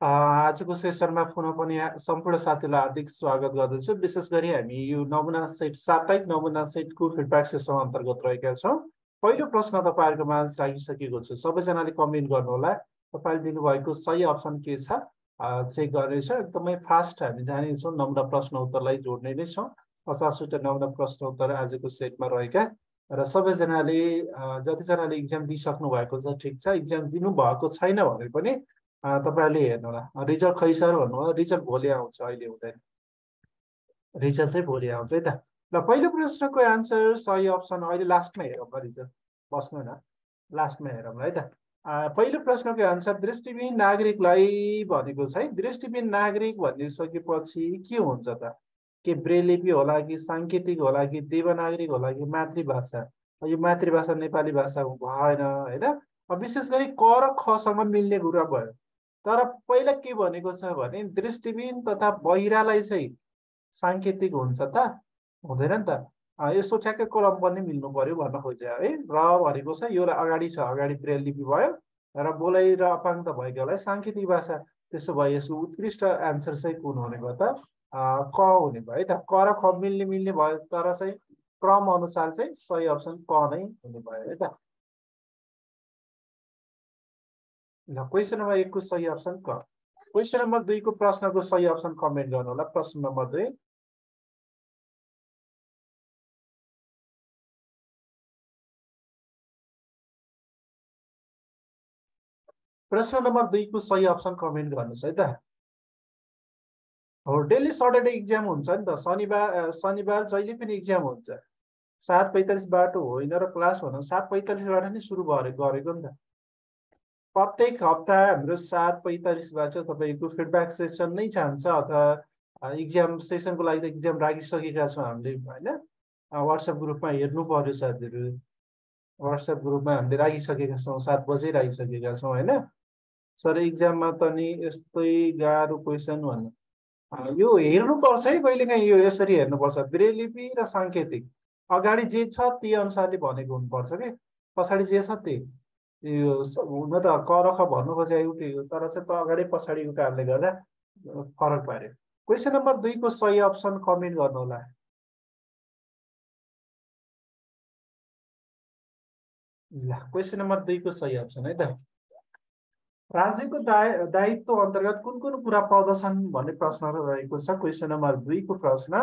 आजको सेसनमा पुनः पनि सम्पूर्ण साथीलाई हार्दिक स्वागत गर्दछु। विशेष गरी हामी यो नमुना सेट साप्ताहिक नमुना सेटको फिडब्याक सेसन अन्तर्गत रहेका छौँ। पहिलो प्रश्न तपाईँहरूको माझ राखिसकेको छु। सबैजनाले कमेन्ट गर्नुहोला। तपाईँले दिनुभएको सही अप्सन के छ? चेक गर्नेछ। एकदमै फास्ट हामी जानेछौँ। नमुना प्रश्न उत्तरलाई जोड्ने नै छौँ। पचासवटा नमुना प्रश्न उत्तर आजको सेटमा रहेका। र सबैजनाले जतिजनाले इक्जाम दिइसक्नु भएको छ ठिक छ। इक्जाम दिनुभएको छैन भने पनि तपाईँहरूले हेर्नु होला रिजल्ट खै सर भन्नु होला रिजल्ट भोलि आउँछ अहिले हुँदैन। रिजल्ट चाहिँ भोलि आउँछ है त। ल पहिलो प्रश्नको एन्सर सही अप्सन अहिले लास्टमा हेरौँ ल रिजल्ट बस्नु न। लास्टमा हेरौँ है त। पहिलो प्रश्नको एन्सर दृष्टिविहीन नागरिकलाई भनेको छ है। दृष्टिविहीन नागरिक भनिसकेपछि के हुन्छ त? के ब्रेलिपी होला कि साङ्केतिक होला कि देवनागरिक होला कि मातृभाषा? यो मातृभाषा नेपाली भाषा भएन होइन? विशेष गरी क र खसँग मिल्ने कुरा भयो। तर पहिला के भनेको छ भने दृष्टिबिन तथा बहिरालाई चाहिँ साङ्केतिक हुन्छ त? हुँदैन नि त। यसो ठ्याक्कै कलम पनि मिल्नु पर्यो भन्न खोज्यो है। र भनेको छ यो अगाडि छ अगाडि ब्रेल लिपि भयो। र बोलाइ र अपाङ्ग भएकोलाई साङ्केतिक भाषा। त्यसो भए यसको उत्कृष्ट एन्सर चाहिँ कुन हुने भयो त क हुने भयो है त। क र ख मिल्ने मिल्ने भयो तर चाहिँ क्रम अनुसार चाहिँ सही अप्सन क नै हुने भयो है त। ल क्वेसन नम्बर एकको सही अप्सन क। क्वेसन नम्बर दुईको प्रश्नको सही अप्सन कमेन्ट गर्नु होला। प्रश्न नम्बर दुई। प्रश्न नम्बर दुईको सही अप्सन कमेन्ट गर्नुहोस् है त। हो डेली सटरडे इक्जाम हुन्छ नि त। शनिबार शनिबार जहिले पनि इक्जाम हुन्छ। सात पैँतालिसबाट होइन र क्लास भनौँ सात पैँतालिसबाट नै सुरु गरेको गरेको नि त। प्रत्येक हप्ता हाम्रो सात पैँतालिसबाट तपाईँको फिडब्याक सेसन नै चाहन्छ अथवा इक्जाम सेसनको लागि त इक्जाम राखिसकेका छौँ हामीले होइन? वाट्सएप ग्रुपमा हेर्नु पर्यो साथीहरू। वाट्सएप ग्रुपमा हामीले राखिसकेका छौँ सात बजे राखिसकेका छौँ होइन? सर इक्जाममा त नि यस्तै गाह्रो क्वेसन भन्नु। यो हेर्नुपर्छ है कहिलेकाहीँ यो यसरी हेर्नुपर्छ। ब्रेलिपी र साङ्केतिक। अगाडि जे छ त्यही अनुसारले भनेको हुनुपर्छ कि? पछाडि जे छ त्यही। यो हुन त करख भन्नु खोजे एउटै हो तर चाहिँ त अगाडि पछाडिको कारणले गर्दा फरक पार्यो। क्वेसन नम्बर दुईको सही अप्सन कमेन्ट गर्नु होला ल क्वेसन नम्बर दुईको सही अप्सन है त। राज्यको दाय दायित्व अन्तर्गत कुन कुन कुरा पाउँदछन् भन्ने प्रश्न रहेको छ? क्वेसन नम्बर दुईको प्रश्न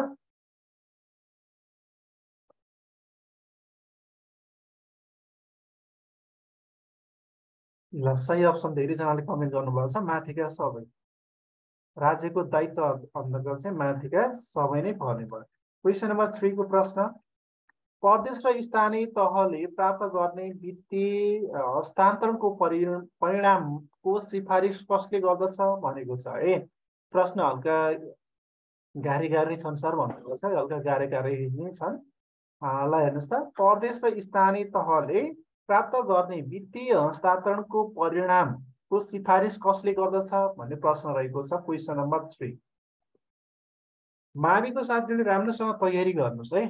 ल सही अप्सन धेरैजनाले कमेन्ट गर्नुभएको छ माथिका सबै। राज्यको दायित्व अन्तर्गत चाहिँ माथिका सबै नै पर्ने भयो। क्वेसन नम्बर थ्रीको प्रश्न प्रदेश र स्थानीय तहले प्राप्त गर्ने वित्तीय हस्तान्तरणको परि परिणामको सिफारिस कसले गर्दछ भनेको छ है प्रश्न हल्का गाह्रै गाह्रै छन् सर भन्नुभएको छ हल्का गाह्रै गाह्रै नै छन्। ल हेर्नुहोस् त प्रदेश र स्थानीय तहले प्राप्त गर्ने वित्तीय हस्तान्तरणको परिणामको सिफारिस कसले गर्दछ भन्ने प्रश्न रहेको छ क्वेसन नम्बर थ्री माविको साथीहरूले राम्रोसँग तयारी गर्नुहोस् है।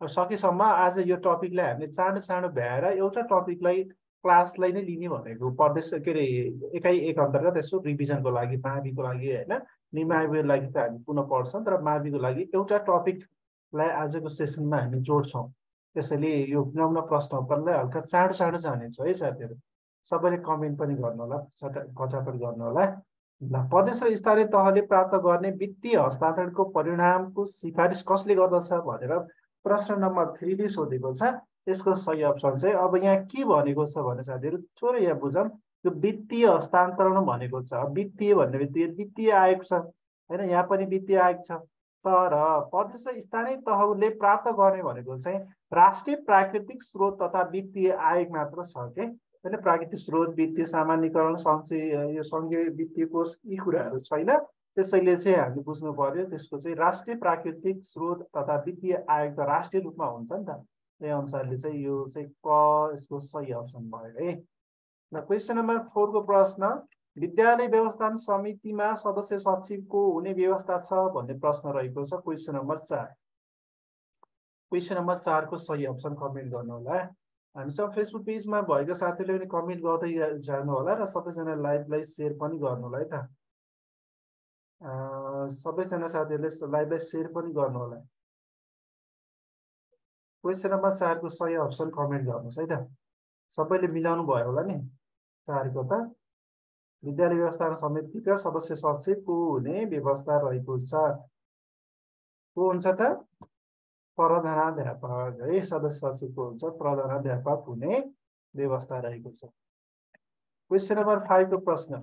सकेसम्म आज यो टपिकलाई हामीले चाँडो चाँडो भ्याएर एउटा टपिकलाई क्लासलाई नै लिने भनेको प्रदेश के अरे एकाइ एक अन्तर्गत यसो रिभिजनको लागि माविको लागि होइन निमाविको लागि त हामी पुनः पढ्छौँ तर माविको लागि एउटा टपिकलाई आजको सेसनमा हामी जोड्छौँ। त्यसैले यो नम्न प्रश्न उत्तरलाई हल्का चाँडो चाँडो जानेछु है साथीहरू। सबैले कमेन्ट पनि गर्नु होला फटाफट गर्नु होला। ल प्रदेश र स्थानीय तहले प्राप्त गर्ने वित्तीय हस्तान्तरणको परिणामको सिफारिस कसले गर्दछ भनेर प्रश्न नम्बर थ्रीले सोधेको छ। यसको सही अप्सन चाहिँ अब यहाँ के भनेको छ भने साथीहरू थोरै यहाँ बुझौँ। यो वित्तीय हस्तान्तरण भनेको छ। वित्तीय भन्ने बित्तिकै वित्तीय आयोग छ। होइन यहाँ पनि वित्तीय आयोग छ। तर प्रदेश र स्थानीय तहले प्राप्त गर्ने भनेको चाहिँ राष्ट्रिय प्राकृतिक स्रोत तथा वित्तीय आयोग मात्र छ कि? होइन प्राकृतिक स्रोत वित्तीय सामान्यकरण सङ्घीय यो सङ्घीय वित्तीय कोष यी कुराहरू छैन। त्यसैले चाहिँ हामीले बुझ्नु पर्यो त्यसको चाहिँ राष्ट्रिय प्राकृतिक स्रोत तथा वित्तीय आयोग त राष्ट्रिय रूपमा हुन्छ नि त। त्यही अनुसारले चाहिँ यो चाहिँ क यसको सही अप्सन भयो है। ल क्वेसन नम्बर फोरको प्रश्न विद्यालय व्यवस्थापन समितिमा सदस्य सचिवको हुने व्यवस्था छ भन्ने प्रश्न रहेको छ। क्वेसन नम्बर चार। क्वेसन नम्बर चारको सही अप्सन कमेन्ट गर्नु होला हामीसँग फेसबुक पेजमा भएको साथीहरूले पनि कमेन्ट गर्दै जानु होला र सबैजना लाइभलाई सेयर पनि गर्नु होला है त। सबैजना साथीहरूले लाइभलाई सेयर पनि गर्नु होला क्वेसन नम्बर चारको सही अप्सन कमेन्ट गर्नुहोस् है त। सबैले मिलाउनु भयो होला नि। चारको त। विद्यालय व्यवस्थापन समितिका सदस्य सचिव को हुने व्यवस्था रहेको छ। को हुन्छ त? प्रधानाध्यापक है सदस्य सचिवको हुन्छ प्रधानाध्यापक हुने व्यवस्था रहेको छ। क्वेसन नम्बर फाइभको प्रश्न।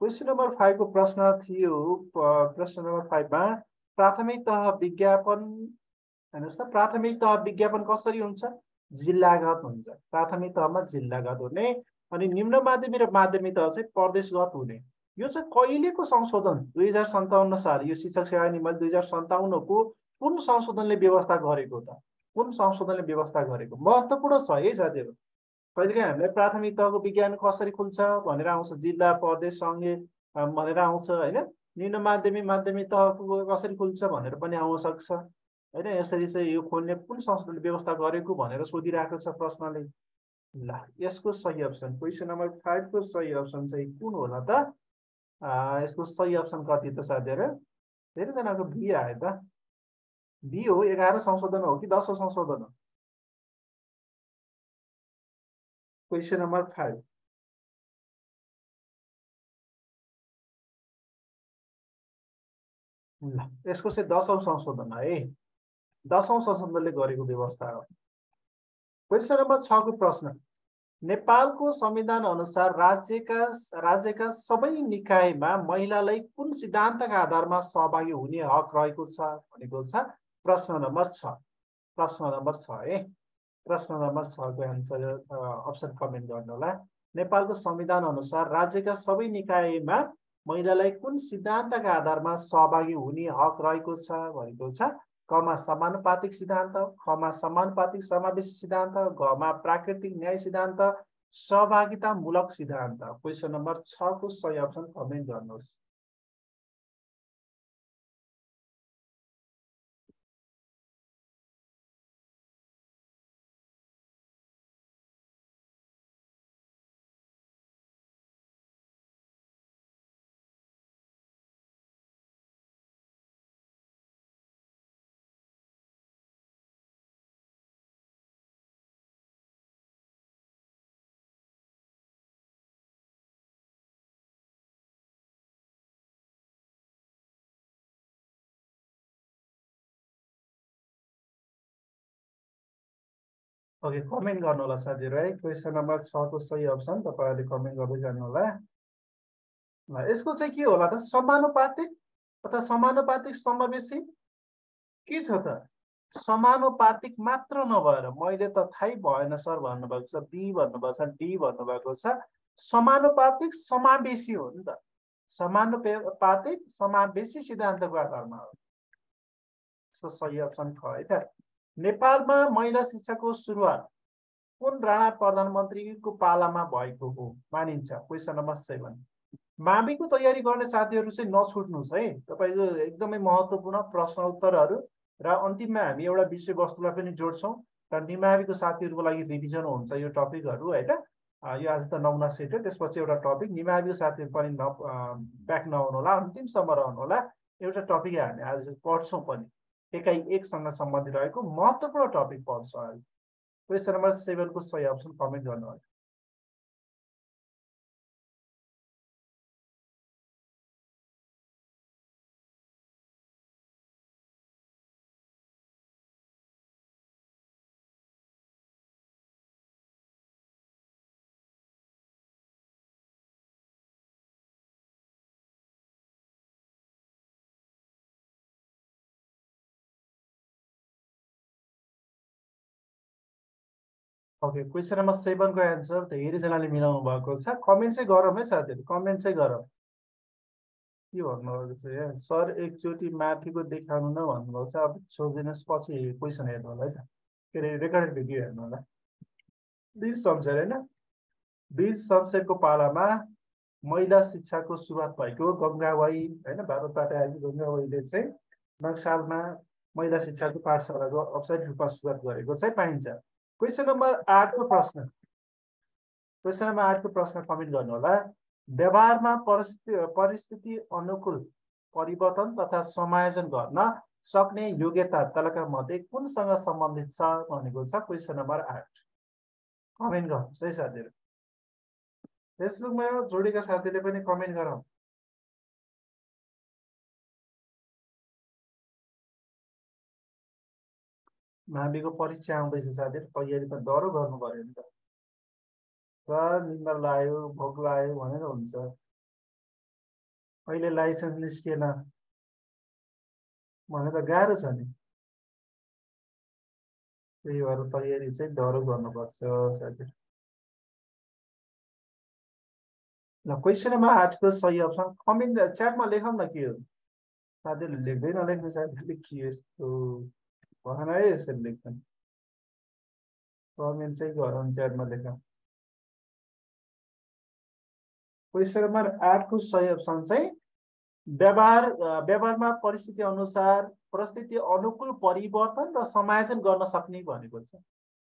क्वेसन नम्बर फाइभको प्रश्न थियो प्रश्न नम्बर फाइभमा प्राथमिक तह विज्ञापन हेर्नुहोस् त प्राथमिक तह विज्ञापन कसरी हुन्छ? जिल्लागत हुन्छ। प्राथमिक तहमा जिल्लागत हुने अनि निम्न माध्यमिक र माध्यमिक तह चाहिँ प्रदेशगत हुने। यो चाहिँ कहिलेको संशोधन? दुई हजार सन्ताउन्न साल यो शिक्षक सेवा नियम दुई हजार सन्ताउन्नको कुन संशोधनले व्यवस्था गरेको त? कुन संशोधनले व्यवस्था गरेको? महत्त्वपूर्ण छ है साथीहरू। कहिलेकाहीँ हामीलाई प्राथमिक तहको विज्ञान कसरी खुल्छ भनेर आउँछ जिल्ला प्रदेश सँगै भनेर आउँछ होइन? निम्न माध्यमिक माध्यमिक तहको कसरी खुल्छ भनेर पनि आउन सक्छ। होइन यसरी चाहिँ यो खोल्ने कुन संस्थाले व्यवस्था गरेको भनेर सोधिरहेको छ प्रश्नले। ल यसको सही अप्सन क्वेसन नम्बर फाइभको सही अप्सन चाहिँ कुन होला त? यसको सही अप्सन कति त साथीहरू धेरैजनाको बी आयो त। बी हो एघार संशोधन हो कि दसौँ संशोधन हो? Question number five. ल यसको चाहिँ दसौँ संशोधन है। दसौँ संशोधनले गरेको व्यवस्था हो। क्वेसन नम्बर छको प्रश्न? नेपालको संविधान अनुसार राज्यका राज्यका सबै निकायमा महिलालाई कुन सिद्धान्तका आधारमा सहभागी हुने हक रहेको छ भनेको छ प्रश्न नम्बर छ। प्रश्न नम्बर छ है। प्रश्न नम्बर छको एन्सर अप्सन कमेन्ट गर्नु होला नेपालको संविधान अनुसार राज्यका सबै निकायमा महिलालाई कुन सिद्धान्तका आधारमा सहभागी हुने हक रहेको छ भनेको छ कमा समानुपातिक सिद्धान्त खमा समानुपातिक समावेशी सिद्धान्त घमा प्राकृतिक न्याय सिद्धान्त सहभागितामूलक सिद्धान्त क्वेसन नम्बर छको सही अप्सन कमेन्ट गर्नुहोस्। ओके कमेन्ट गर्नु होला साथीहरू है क्वेसन नम्बर छको सही अप्सन तपाईँहरूले कमेन्ट गर्दै जानु होला। ल यसको चाहिँ के होला त? समानुपातिक अथवा समानुपातिक समावेशी के छ त? समानुपातिक मात्र नभएर मैले त थाहै भएन सर भन्नुभएको छ बी भन्नुभएको छ डी भन्नुभएको छ। समानुपातिक समावेशी हो नि त। समानुपातिक समावेशी सिद्धान्तको आधारमा हो। सही अप्सन ख है त नेपालमा महिला शिक्षाको सुरुवात कुन राणा प्रधानमन्त्रीको पालामा भएको हो? मानिन्छ क्वेसन नम्बर सेभेन माविको तयारी गर्ने साथीहरू चाहिँ नछुट्नुहोस् है। तपाईँको एकदमै महत्त्वपूर्ण प्रश्न उत्तरहरू र अन्तिममा हामी एउटा विषयवस्तुलाई पनि जोड्छौँ र निमाविको साथीहरूको लागि रिभिजन हुन्छ यो टपिकहरू होइन? यो आज त नमुना सेट हो त्यसपछि एउटा टपिक निमाविको साथीहरू पनि न ब्याक नहुनु होला अन्तिमसम्म रहनु होला एउटा टपिक हामी आज पढ्छौँ पनि। एकाइ एकसँग सम्बन्धित रहेको महत्त्वपूर्ण टपिक पर्छ क्वेसन नम्बर सेभेनको सही अप्सन कमेन्ट गर्नुहोला। ओके क्वेसन नम्बर सेभेनको एन्सर धेरैजनाले मिलाउनु भएको छ कमेन्ट चाहिँ गरौँ है साथीहरू कमेन्ट चाहिँ गरौँ के भन्नुभएको छ यहाँ सर एकचोटि माथिको देखाउनु न भन्नुभएको छ अब सोधिदिनुहोस् पछि क्वेसन हेर्नु होला है त के अरे रेकर्डेड भिडियो हेर्नु होला बिज शमशेर होइन बिज शमशेरको पालामा महिला शिक्षाको सुरुवात भएको गङ्गावाई होइन भारतबाट आएको गङ्गावाईले चाहिँ नक्सालमा महिला शिक्षाको पाठशालाको औपचारिक रूपमा सुरुवात गरेको चाहिँ पाइन्छ क्वेसन नम्बर आठको प्रश्न। क्वेसन नम्बर आठको प्रश्न कमेन्ट गर्नु होला व्यवहारमा परिस्थिति परिस्थिति अनुकूल परिवर्तन तथा समायोजन गर्न सक्ने योग्यता तलका मध्ये कुनसँग सम्बन्धित छ भनेको छ क्वेसन नम्बर आठ। कमेन्ट गर्नुहोस् है साथीहरू। फेसबुकमा जोडेका साथीले पनि कमेन्ट गरौँ। माविको परीक्षा आउँदैछ साथीहरू तयारी त डह्रो गर्नु पऱ्यो नि त सर निन्द्रा लाग्यो भोक लाग्यो भनेर हुन्छ अहिले लाइसेन्स निस्किएन भने त गाह्रो छ नि त्यही भएर तयारी चाहिँ डह्रो गर्नुपर्छ साथीहरू ल क्वेसन नम्बर आठको सही अप्सन कमेन्ट च्याटमा लेखौँ न के हो साथीहरूले लेख्दै नलेख्ने साथीहरूले के यस्तो है यसरी लेख्छन् कमेन्ट चाहिँ गरौँ च्याटमा लेखौँ। क्वेसन नम्बर आठको सही अप्सन चाहिँ व्यवहार व्यवहारमा परिस्थिति अनुसार परिस्थिति अनुकूल परिवर्तन र समायोजन गर्न सक्ने भनेको छ।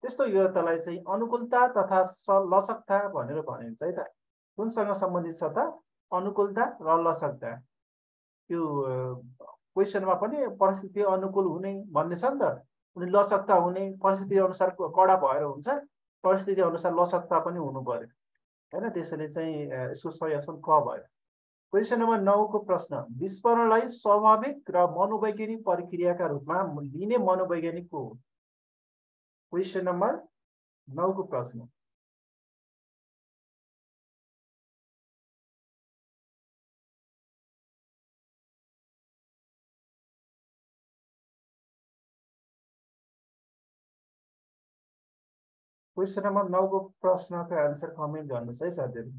त्यस्तो योग्यतालाई चाहिँ अनुकूलता तथा लचकता भनेर भनिन्छ है त। कुनसँग सम्बन्धित छ त? अनुकूलता र लचकता त्यो क्वेसनमा पनि परिस्थिति अनुकूल हुने भन्ने छ नि त। अनि लचकता हुने परिस्थिति अनुसार कडा भएर हुन्छ। परिस्थिति अनुसार लचकता पनि हुनु पर्यो होइन त्यसैले चाहिँ यसको सही अप्सन क भयो। क्वेसन नम्बर नौको प्रश्न। विस्फोरणलाई स्वाभाविक र मनोवैज्ञानिक प्रक्रियाका रूपमा लिने मनोवैज्ञानिक को हो? क्वेसन नम्बर नौको प्रश्न। क्वेसन नम्बर नौको प्रश्नको एन्सर कमेन्ट गर्नुहोस् है साथीहरू।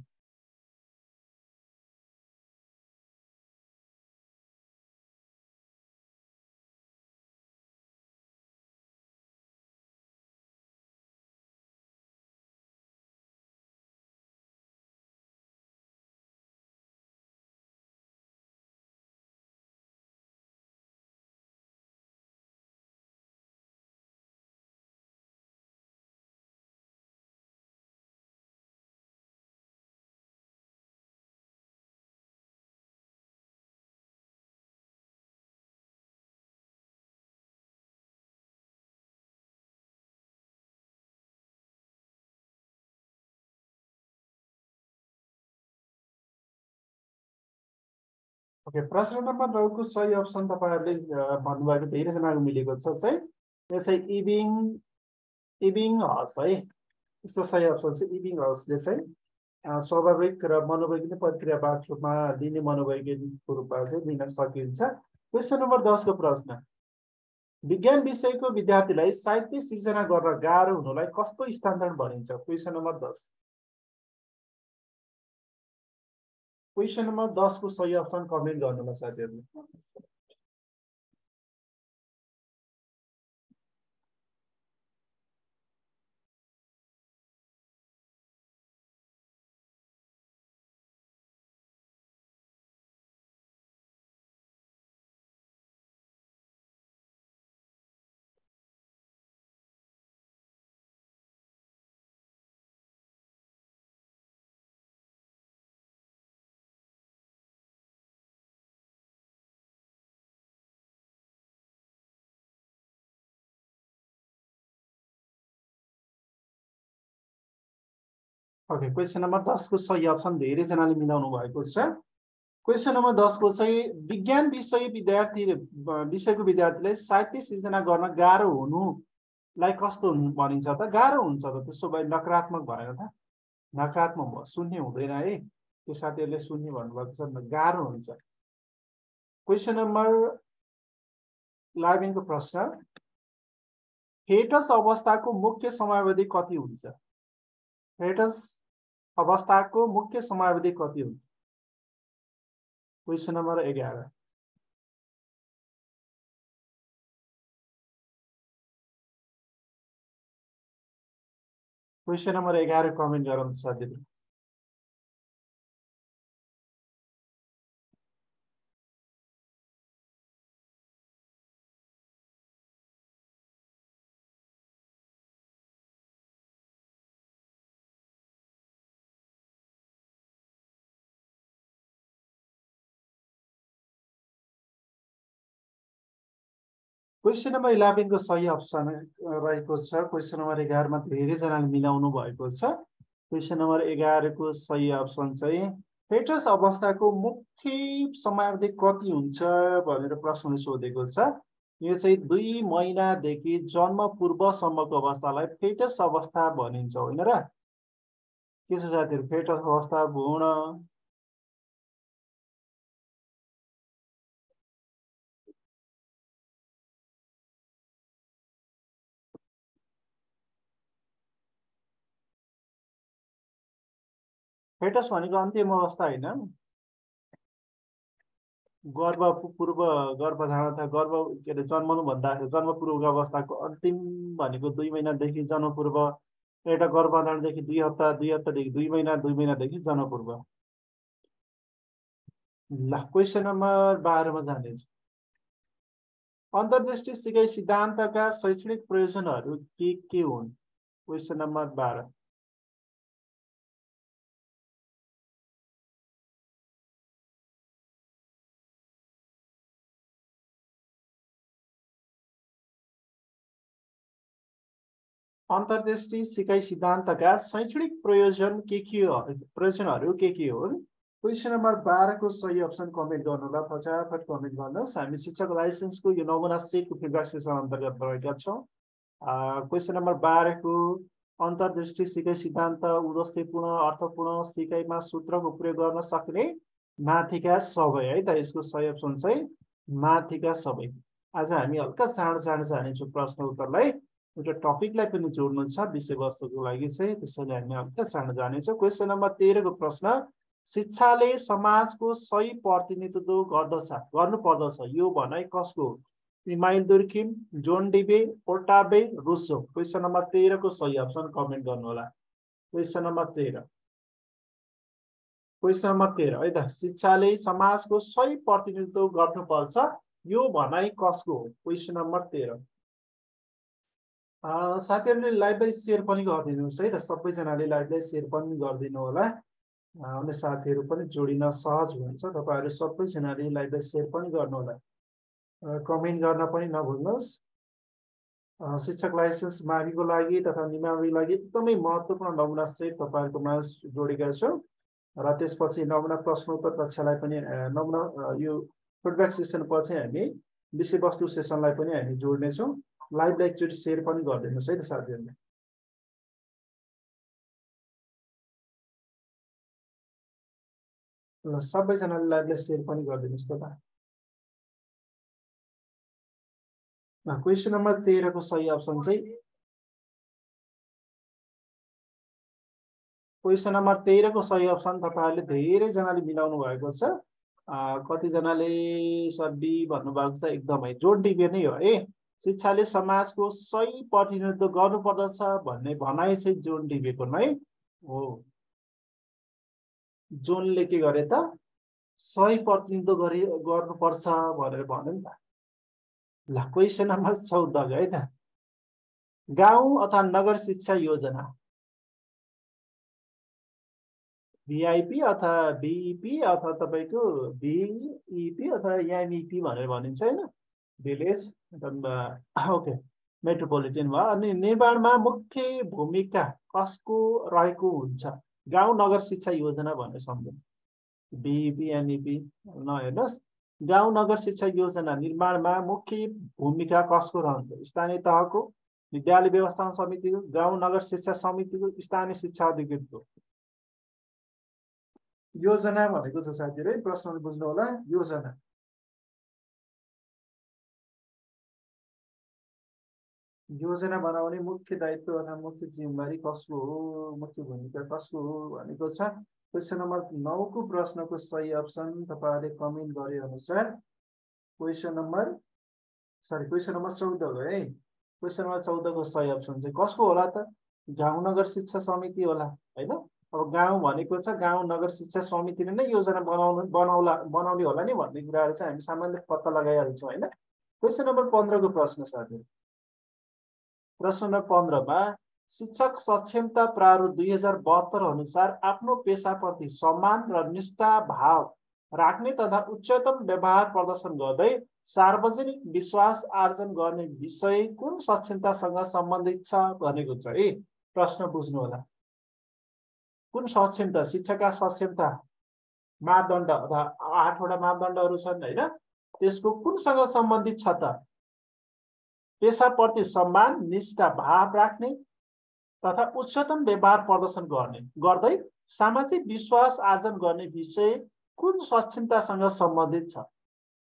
ओके प्रश्न नम्बर नौको सही अप्सन तपाईँहरूले भन्नुभएको धेरैजनाको मिलेको छ चाहिँ यो चाहिँ इभिङ इभिङ हस है? यसको सही अप्सन चाहिँ इभिङ हसले चाहिँ स्वाभाविक र मनोवैज्ञानिक प्रक्रियाबाट रूपमा लिने मनोवैज्ञानिकको रूपमा चाहिँ लिन सकिन्छ। क्वेसन नम्बर दसको प्रश्न। विज्ञान विषयको विद्यार्थीलाई साहित्य सिर्जना गर्न गाह्रो हुनुलाई कस्तो स्थानान्तरण भनिन्छ? क्वेसन नम्बर दस। क्वेसन नम्बर दसको सही अप्सन कमेन्ट गर्नुहोला साथीहरूले। ओके क्वेसन नम्बर दसको सही अप्सन धेरैजनाले मिलाउनु भएको छ। क्वेसन नम्बर दसको चाहिँ विज्ञान विषय विद्यार्थी विषयको विद्यार्थीले साहित्य सिर्जना गर्न गाह्रो हुनुलाई कस्तो भनिन्छ त? गाह्रो हुन्छ त त्यसो भए नकारात्मक भएर त। नकारात्मक भयो शून्य हुँदैन है। त्यो साथीहरूले शून्य भन्नुभएको छ गाह्रो हुन्छ। क्वेसन नम्बर इलेभेनको प्रश्न फेटस अवस्थाको मुख्य समयावधि कति हुन्छ? फेटस अवस्थाको मुख्य समयावधि कति हुन्छ क्वेसन नम्बर एघार क्वेसन नम्बर एघार कमेन्ट गराउनु साथीहरू क्वेसन नम्बर इलेभेनको सही अप्सन रहेको छ क्वेसन नम्बर एघारमा धेरैजनाले मिलाउनु भएको छ। क्वेसन नम्बर एघारको सही अप्सन चाहिँ फेटस अवस्थाको मुख्य समयावधि कति हुन्छ भनेर प्रश्नले सोधेको छ। यो चाहिँ दुई महिनादेखि जन्म पूर्वसम्मको अवस्थालाई फेटस अवस्था भनिन्छ होइन र? के छ साथीहरू? फेटस अवस्था भ्रूण फेटस भनेको अन्तिम अवस्था होइन। गर्भ पूर्व गर्भधारण अथवा गर्भ के अरे जन्मनुभन्दा जन्म पूर्वको अवस्थाको अन्तिम भनेको दुई महिनादेखि जन्मपूर्व एउटा गर्भधारणदेखि दुई हप्ता दुई हप्तादेखि दुई महिना दुई महिनादेखि जन्मपूर्व। ल क्वेसन नम्बर बाह्रमा जानेछु। अन्तर्दृष्टि सिकाइ सिद्धान्तका शैक्षणिक प्रयोजनहरू के के हुन्? क्वेसन नम्बर बाह्र। अन्तर्दृष्टि सिकाइ सिद्धान्तका शैक्षणिक प्रयोजन के के प्रयोजनहरू के के हुन्? क्वेसन नम्बर बाह्रको सही अप्सन कमेन्ट गर्नुहोला फटाफट कमेन्ट गर्नुहोस्। हामी शिक्षक लाइसेन्सको यो नमुना सेटको फिडब्याक सेसन अन्तर्गत रहेका छौँ। क्वेसन नम्बर बाह्रको अन्तर्दृष्टि सिकाइ सिद्धान्त उद्देश्यपूर्ण अर्थपूर्ण सिकाइमा सूत्रको प्रयोग गर्न सक्ने माथिका सबै है त यसको सही अप्सन चाहिँ माथिका सबै। आज हामी हल्का चाँडो चाँडो जानेछौँ प्रश्न उत्तरलाई। एउटा टपिकलाई पनि जोड्नु छ विषयवस्तुको लागि चाहिँ। त्यसैले हामी हल्का सानो जानेछौँ। क्वेसन नम्बर तेह्रको प्रश्न शिक्षाले समाजको सही प्रतिनिधित्व गर्दछ गर्नुपर्दछ। यो भनाइ कसको इमाइल दुर्खिम जोन डिबे ओटाबे रुसो। क्वेसन नम्बर तेह्रको सही अप्सन कमेन्ट गर्नुहोला। क्वेसन नम्बर तेह्र। क्वेसन नम्बर तेह्र। है त शिक्षाले समाजको सही प्रतिनिधित्व गर्नुपर्छ। यो भनाइ कसको हो? क्वेसन नम्बर तेह्र। साथीहरूले लाइभलाई सेयर पनि गरिदिनुहोस् है त सबैजनाले लाइभलाई सेयर पनि गरिदिनु होला। अन्य साथीहरू पनि जोडिन सहज हुन्छ तपाईँहरू सबैजनाले लाइभलाई सेयर पनि गर्नुहोला कमेन्ट गर्न पनि नभुल्नुहोस्। शिक्षक लाइसेन्स माविको लागि तथा निमाविको लागि एकदमै महत्त्वपूर्ण नमुना सेट तपाईँहरूको माझ जोडेका छौँ र त्यसपछि नमुना प्रश्नोत्तर कक्षालाई पनि नमुना यो फिडब्याक सेसनपछि हामी विषयवस्तु सेसनलाई पनि हामी जोड्नेछौँ। लाइभलाई एकचोटि सेयर पनि गरिदिनुहोस् है त साथीहरूले। ल सबैजनाले लाइभलाई सेयर पनि गरिदिनुहोस् त क्वेसन नम्बर तेह्रको सही अप्सन चाहिँ क्वेसन नम्बर तेह्रको सही अप्सन तपाईँहरूले धेरैजनाले मिलाउनु भएको छ। कतिजनाले सर बी भन्नुभएको छ एकदमै जोड डिबे नै हो है शिक्षाले समाजको सही प्रतिनिधित्व गर्नुपर्दछ भन्ने भनाइ चाहिँ जोन डिबेको नै हो। जोनले के गरे त सही प्रतिनिधित्व गरी गर्नुपर्छ भनेर भन्यो नि त। ल क्वेसन नम्बर चौधको है त। गाउँ अथवा नगर शिक्षा योजना। भिआइपी अथवा बिइपी अथवा तपाईँको बिइपी अथवा एमइपी भनेर भनिन्छ होइन। भिलेज ओके मेट्रोपोलिटन भयो। अनि निर्माणमा मुख्य भूमिका कसको रहेको हुन्छ? गाउँ नगर शिक्षा योजना भनेर सम्झौँ बिबिएनइपी नहेर्नुहोस्। गाउँ नगर शिक्षा योजना निर्माणमा मुख्य भूमिका कसको रहन्छ? स्थानीय तहको विद्यालय व्यवस्थापन समितिको गाउँ नगर शिक्षा समितिको स्थानीय शिक्षा अधिकृतको। योजना भनेको छ साथीहरू है प्रश्नहरू बुझ्नु होला योजना। योजना बनाउने मुख्य दायित्व अथवा मुख्य जिम्मेवारी कसको हो मुख्य भूमिका कसको हो भनेको छ। क्वेसन नम्बर नौको प्रश्नको सही अप्सन तपाईँहरूले कमेन्ट गरे अनुसार question number sorry question number चौध हो क्वेसन नम्बर चौधको सही अप्सन चाहिँ कसको होला त? गाउँ नगर शिक्षा समिति होला होइन? अब गाउँ भनेको छ गाउँ नगर शिक्षा समितिले नै योजना बनाउनु बनाउला बनाउने होला नि भन्ने कुराहरू चाहिँ हामी सामान्य पत्ता लगाइहाल्छौँ होइन? क्वेसन नम्बर पन्ध्रको प्रश्न साथी प्रश्न नम्बर पन्ध्रमा शिक्षक सक्षमता प्रारूप दुई हजार बहत्तर अनुसार आफ्नो पेसाप्रति सम्मान र निष्ठा भाव राख्ने तथा उच्चतम व्यवहार प्रदर्शन गर्दै सार्वजनिक विश्वास आर्जन गर्ने विषय कुन सक्षमतासँग सम्बन्धित छ भनेको छ है प्रश्न बुझ्नु होला कुन सक्षमता? शिक्षाका सक्षमता मापदण्ड अथवा आठवटा मापदण्डहरू छन् होइन? त्यसको कुनसँग सम्बन्धित छ त? पेसाप्रति सम्मान निष्ठा भाव राख्ने तथा उच्चतम व्यवहार प्रदर्शन गर्ने। गर्दै सामाजिक विश्वास आर्जन गर्ने विषय कुन सक्षमतासँग सम्बन्धित छ?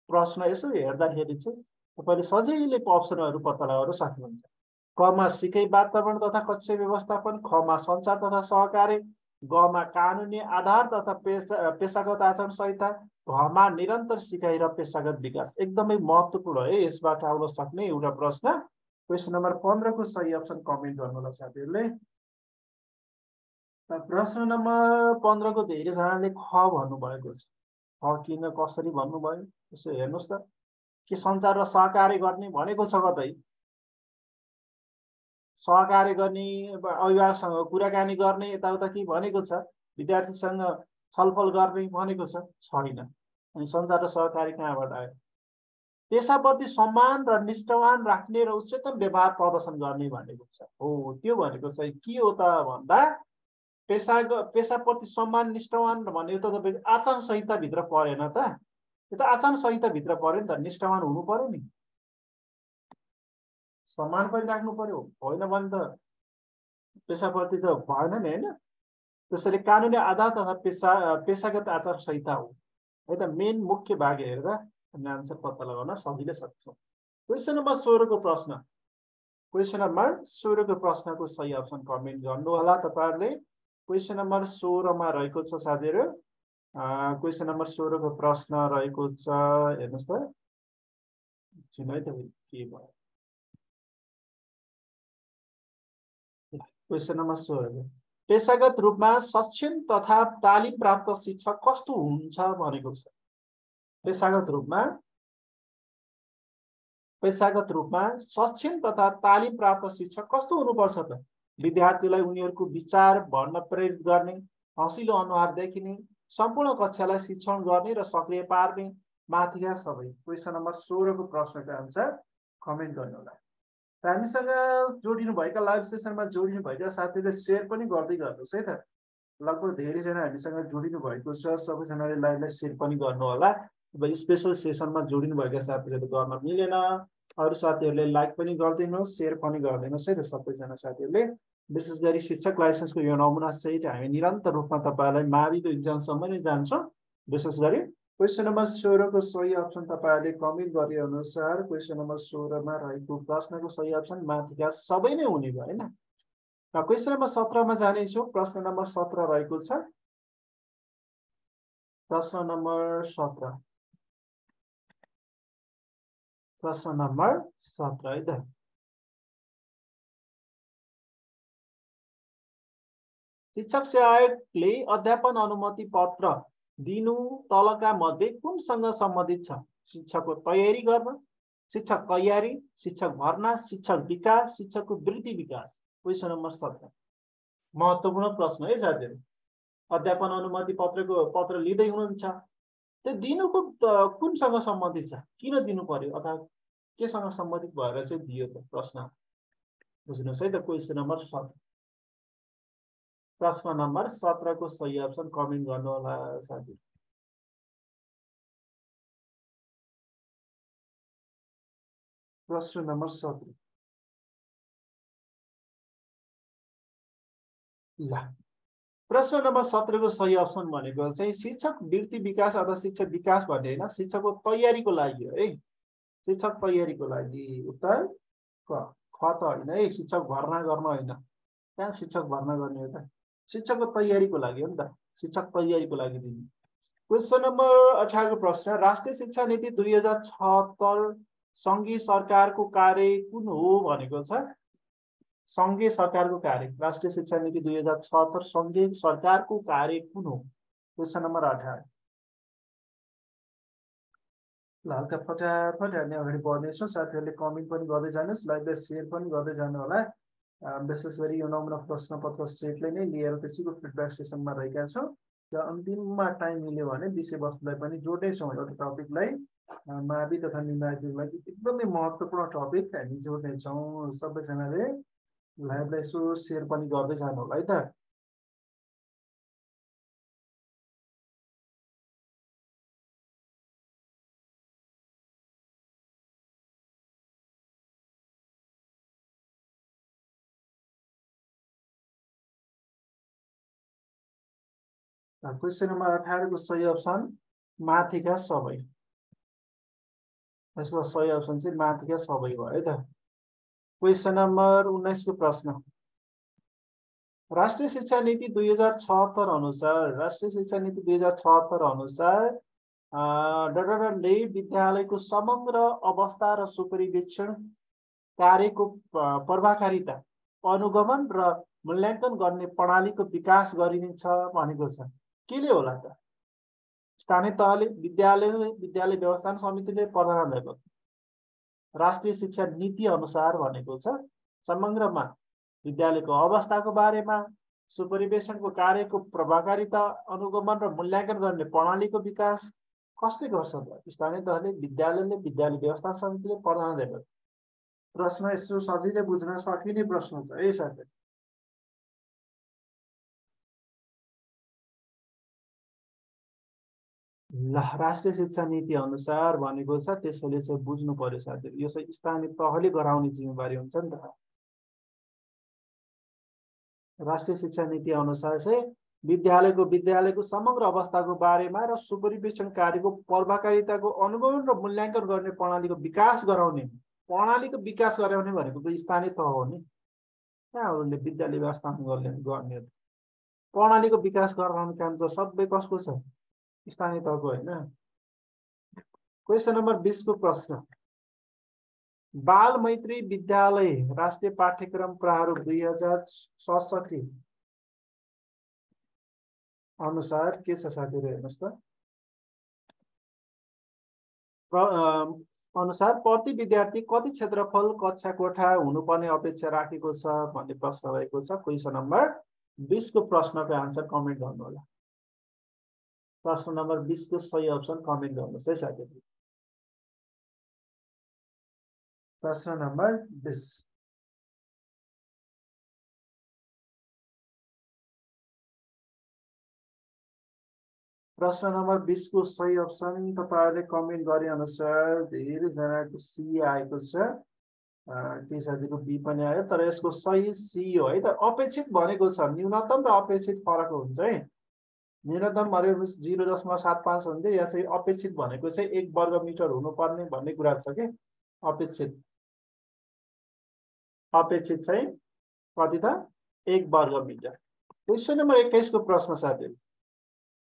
प्रश्न यसो हेर्दाखेरि चाहिँ तपाईँले सजिलै अप्सनहरू पत्ता लगाउन सक्नुहुन्छ। कमा सिकै वातावरण तथा कक्ष व्यवस्थापन खमा सञ्चार तथा सहकारी गमा कानुनी आधार तथा पेसा पेसागत आचरण संहिता घमा निरन्तर सिकाइ र पेसागत विकास एकदमै महत्त्वपूर्ण है। यसबाट आउन सक्ने एउटा प्रश्न क्वेसन नम्बर पन्ध्रको सही अप्सन कमेन्ट गर्नु होला साथीहरूले प्रश्न नम्बर पन्ध्रको धेरैजनाले ख भन्नुभएको छ। ख किन कसरी भन्नुभयो? यसो हेर्नुहोस् त। के सञ्चार र सहकार्य गर्ने भनेको छ कतै? सहकार्य गर्ने अभिभावकसँग कुराकानी गर्ने यताउता के भनेको छ? विद्यार्थीसँग छलफल गर्ने भनेको छैन। अनि सञ्चार र सहकारी कहाँबाट आयो? पेसाप्रति सम्मान र निष्ठावान राख्ने र उच्चतम व्यवहार प्रदर्शन गर्ने भनेको छ। हो त्यो भनेको चाहिँ के हो त भन्दा पेसा पेसाप्रति सम्मान निष्ठावान भनेको त तपाईँको आचरण संहिताभित्र परेन त। त्यो त आचरण संहिताभित्र पऱ्यो नि त। निष्ठावान हुनु पऱ्यो नि। सम्मान पनि राख्नु पर्यो होइन भने त पेसाप्रति त भएन नि होइन? त्यसरी कानुनी आधार तथा पेसा पेसागत आचार संहिता हो। है त मेन मुख्य भाग हेरेर हामी आन्सर पत्ता लगाउन सजिलै सक्छौँ क्वेसन नम्बर सोह्रको प्रश्न क्वेसन नम्बर सोह्रको प्रश्नको सही अप्सन कमेन्ट गर्नु होला तपाईँहरूले क्वेसन नम्बर सोह्रमा रहेको छ साथीहरू क्वेसन नम्बर सोह्रको प्रश्न रहेको छ हेर्नुहोस् त एकछिन है त के भयो क्वेसन नम्बर सोह्र पेसागत रूपमा सक्षम तथा तालिम प्राप्त शिक्षक कस्तो हुन्छ भनेको छ? पेसागत रूपमा पेसागत रूपमा सक्षम तथा तालिम प्राप्त शिक्षक कस्तो हुनुपर्छ त? विद्यार्थीलाई उनीहरूको विचार भन्न प्रेरित गर्ने हँसिलो अनुहार देखिने सम्पूर्ण कक्षालाई शिक्षण गर्ने र सक्रिय पार्ने माथिका सबै। क्वेसन नम्बर सोह्रको प्रश्नको आन्सर कमेन्ट गर्नुहोला। र हामीसँग जोडिनुभएका लाइभ सेसनमा जोडिनु भएका साथीहरूले सेयर पनि गर्दै गर्नुहोस् है त? लगभग धेरैजना हामीसँग जोडिनु भएको छ सबैजनाले लाइभलाई सेयर पनि गर्नु होला अब स्पेसल सेसनमा जोडिनुभएका साथीहरूले गर्न मिलेन। अरू साथीहरूले लाइक पनि गरिदिनुहोस् सेयर पनि गरिदिनुहोस् है त? सबैजना साथीहरूले। विशेष गरी शिक्षक लाइसेन्सको यो नमुना सहित हामी निरन्तर रूपमा तपाईँहरूलाई माविको इक्जामसम्म नै जान्छौँ। विशेष गरी क्वेसन नम्बर सोह्रको सही अप्सन तपाईँहरूले कमेन्ट गरे अनुसार क्वेसन नम्बर सोह्रमा रहेको प्रश्नको सही अप्सन माथिका सबै नै हुने भयो होइन? र क्वेसन नम्बर सत्रमा जानेछौँ प्रश्न नम्बर सत्र रहेको छ। प्रश्न नम्बर सत्र। प्रश्न नम्बर सत्र है त। शिक्षक आयोगले अध्यापन अनुमति पत्र दिनु तलका मध्ये कुनसँग सम्बन्धित छ? शिक्षकको तयारी गर्न शिक्षक तयारी शिक्षक भर्ना शिक्षक विकास शिक्षकको वृद्धि विकास? क्वेसन नम्बर सत्र। महत्त्वपूर्ण प्रश्न है साथीहरू। अध्यापन अनुमति पत्रको पत्र लिँदै हुनुहुन्छ। त्यो दिनुको कुनसँग सम्बन्धित छ? किन दिनु पर्यो? अथवा केसँग सम्बन्धित भएर चाहिँ दियो त प्रश्न? बुझ्नुहोस् है त क्वेसन नम्बर सत्र। प्रश्न नम्बर सत्रको सही अप्सन कमेन्ट गर्नु होला साथी। प्रश्न नम्बर सत्र। ल। प्रश्न नम्बर सत्रको सही अप्सन भनेको चाहिँ शिक्षक वृत्ति विकास अथवा शिक्षक विकास भन्ने होइन शिक्षकको तयारीको लागि हो है। शिक्षक तयारीको लागि उत्तर ख त होइन है शिक्षक भर्ना गर्न होइन। कहाँ शिक्षक भर्ना गर्ने हो त? शिक्षकको तयारीको लागि हो नि त। शिक्षक तयारीको लागि दिने। क्वेसन नम्बर अठारको प्रश्न राष्ट्रिय शिक्षा नीति दुई हजार छहत्तर सङ्घीय सरकारको कार्य कुन हो भनेको छ? सङ्घीय सरकारको कार्य राष्ट्रिय शिक्षा नीति दुई हजार छहत्तर सङ्घीय सरकारको कार्य कुन हो? क्वेसन नम्बर अठार। ल हल्का फटाफट हामी अगाडि बढ्नेछौँ। साथीहरूले कमेन्ट पनि गर्दै जानुहोस् लाइभलाई सेयर पनि गर्दै जानु होला विशेष गरी यो नमुना प्रश्न पत्र सेटले नै लिएर त्यसैको फिडब्याक सेसनमा रहेका छौँ। र अन्तिममा टाइम मिल्यो भने विषयवस्तुलाई पनि जोड्नेछौँ एउटा टपिकलाई मावि तथा लागि एकदमै महत्त्वपूर्ण टपिक हामी जोड्नेछौँ सबैजनाले। लाइभलाई यसो सेयर पनि गर्दै जानु होला है त? क्वेसन नम्बर अठारको सही अप्सन माथिका सबै। यसको सही अप्सन चाहिँ माथिका सबै भयो है त? क्वेसन नम्बर उन्नाइसको प्रश्न। राष्ट्रिय शिक्षा नीति दुई हजार छहत्तर अनुसार राष्ट्रिय शिक्षा नीति दुई हजार छहत्तर अनुसार डडरले विद्यालयको समग्र अवस्था र सुपरिवेक्षण कार्यको प्रभाकारिता अनुगमन र मूल्याङ्कन गर्ने प्रणालीको विकास गरिनेछ भनेको छ। केले होला त? स्थानीय तहले विद्यालय विद्यालय व्यवस्थापन समितिले प्रधान भएको राष्ट्रिय शिक्षा नीति अनुसार भनेको छ समग्रमा विद्यालयको अवस्थाको बारेमा सुपरिवेशनको कार्यको प्रभावकारिता अनुगमन र मूल्याङ्कन गर्ने प्रणालीको विकास कसले गर्छ त? स्थानीय तहले विद्यालयले विद्यालय व्यवस्थापन समितिले प्रधान प्रश्न यसो सजिलै बुझ्न सकिने प्रश्न छ है साथी ल राष्ट्रिय शिक्षा नीति अनुसार भनेको छ त्यसैले चाहिँ बुझ्नु पर्यो साथीहरू यो चाहिँ स्थानीय तहले गराउने जिम्मेवारी हुन्छ नि त। राष्ट्रिय शिक्षा नीति अनुसार चाहिँ विद्यालयको विद्यालयको समग्र अवस्थाको बारेमा र सुपरिवेक्षण कार्यको प्रभाकारिताको अनुगमन र मूल्याङ्कन गर्ने प्रणालीको विकास गराउने प्रणालीको विकास गराउने भनेको त स्थानीय तह हो नि। कहाँ विद्यालय व्यवस्थापन गर्ने गर्ने प्रणालीको विकास गराउने काम त सबै कसको छ? स्थानीय तहको होइन क्वेसन नम्बर बिसको प्रश्न। बाल मैत्री विद्यालय राष्ट्रिय पाठ्यक्रम प्रारूप दुई हजार सडसठी अनुसार के छ साथीहरू हेर्नुहोस् त। अनुसार प्रति विद्यार्थी कति क्षेत्रफल कक्षा कोठा हुनुपर्ने अपेक्षा राखेको छ भन्ने प्रश्न रहेको छ। क्वेसन नम्बर बिसको प्रश्नको आन्सर कमेन्ट गर्नुहोला। प्रश्न नम्बर बिसको सही अप्सन कमेन्ट गर्नुहोस् है साथीहरू प्रश्न नम्बर बिस। प्रश्न नम्बर बिसको सही अप्सन तपाईँहरूले कमेन्ट गरे अनुसार धेरैजनाको सी आएको छ। केही साथीको बी पनि आयो तर यसको सही सी हो है त। अपेक्षित भनेको छ। न्यूनतम र अपेक्षित फरक हुन्छ है। न्यूनतम अरे जिरो दशमलव सात पाँच हुन्थ्यो या चाहिँ अपेक्षित भनेको चाहिँ एक वर्ग मिटर हुनुपर्ने भन्ने कुरा छ कि? अपेक्षित। अपेक्षित चाहिँ कति त? एक वर्ग मिटर। क्वेसन नम्बर एक्काइसको प्रश्न साथीहरू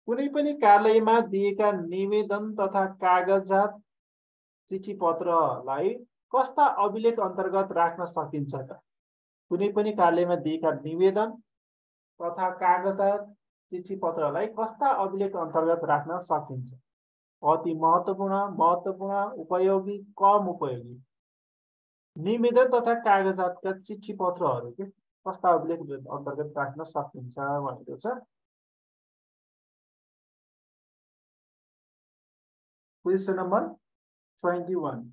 कुनै पनि कार्यालयमा दिएका निवेदन तथा कागजात चिठी पत्रलाई कस्ता अभिलेख अन्तर्गत राख्न सकिन्छ त? कुनै पनि कार्यालयमा दिएका निवेदन तथा कागजात चिठी पत्रलाई कस्ता अभिलेख अन्तर्गत राख्न सकिन्छ? अति महत्त्वपूर्ण महत्त्वपूर्ण उपयोगी कम उपयोगी? निवेदन तथा कागजातका चिठी पत्रहरू के? कस्ता अभिलेख अन्तर्गत राख्न सकिन्छ भनेको छ? Question number twenty one.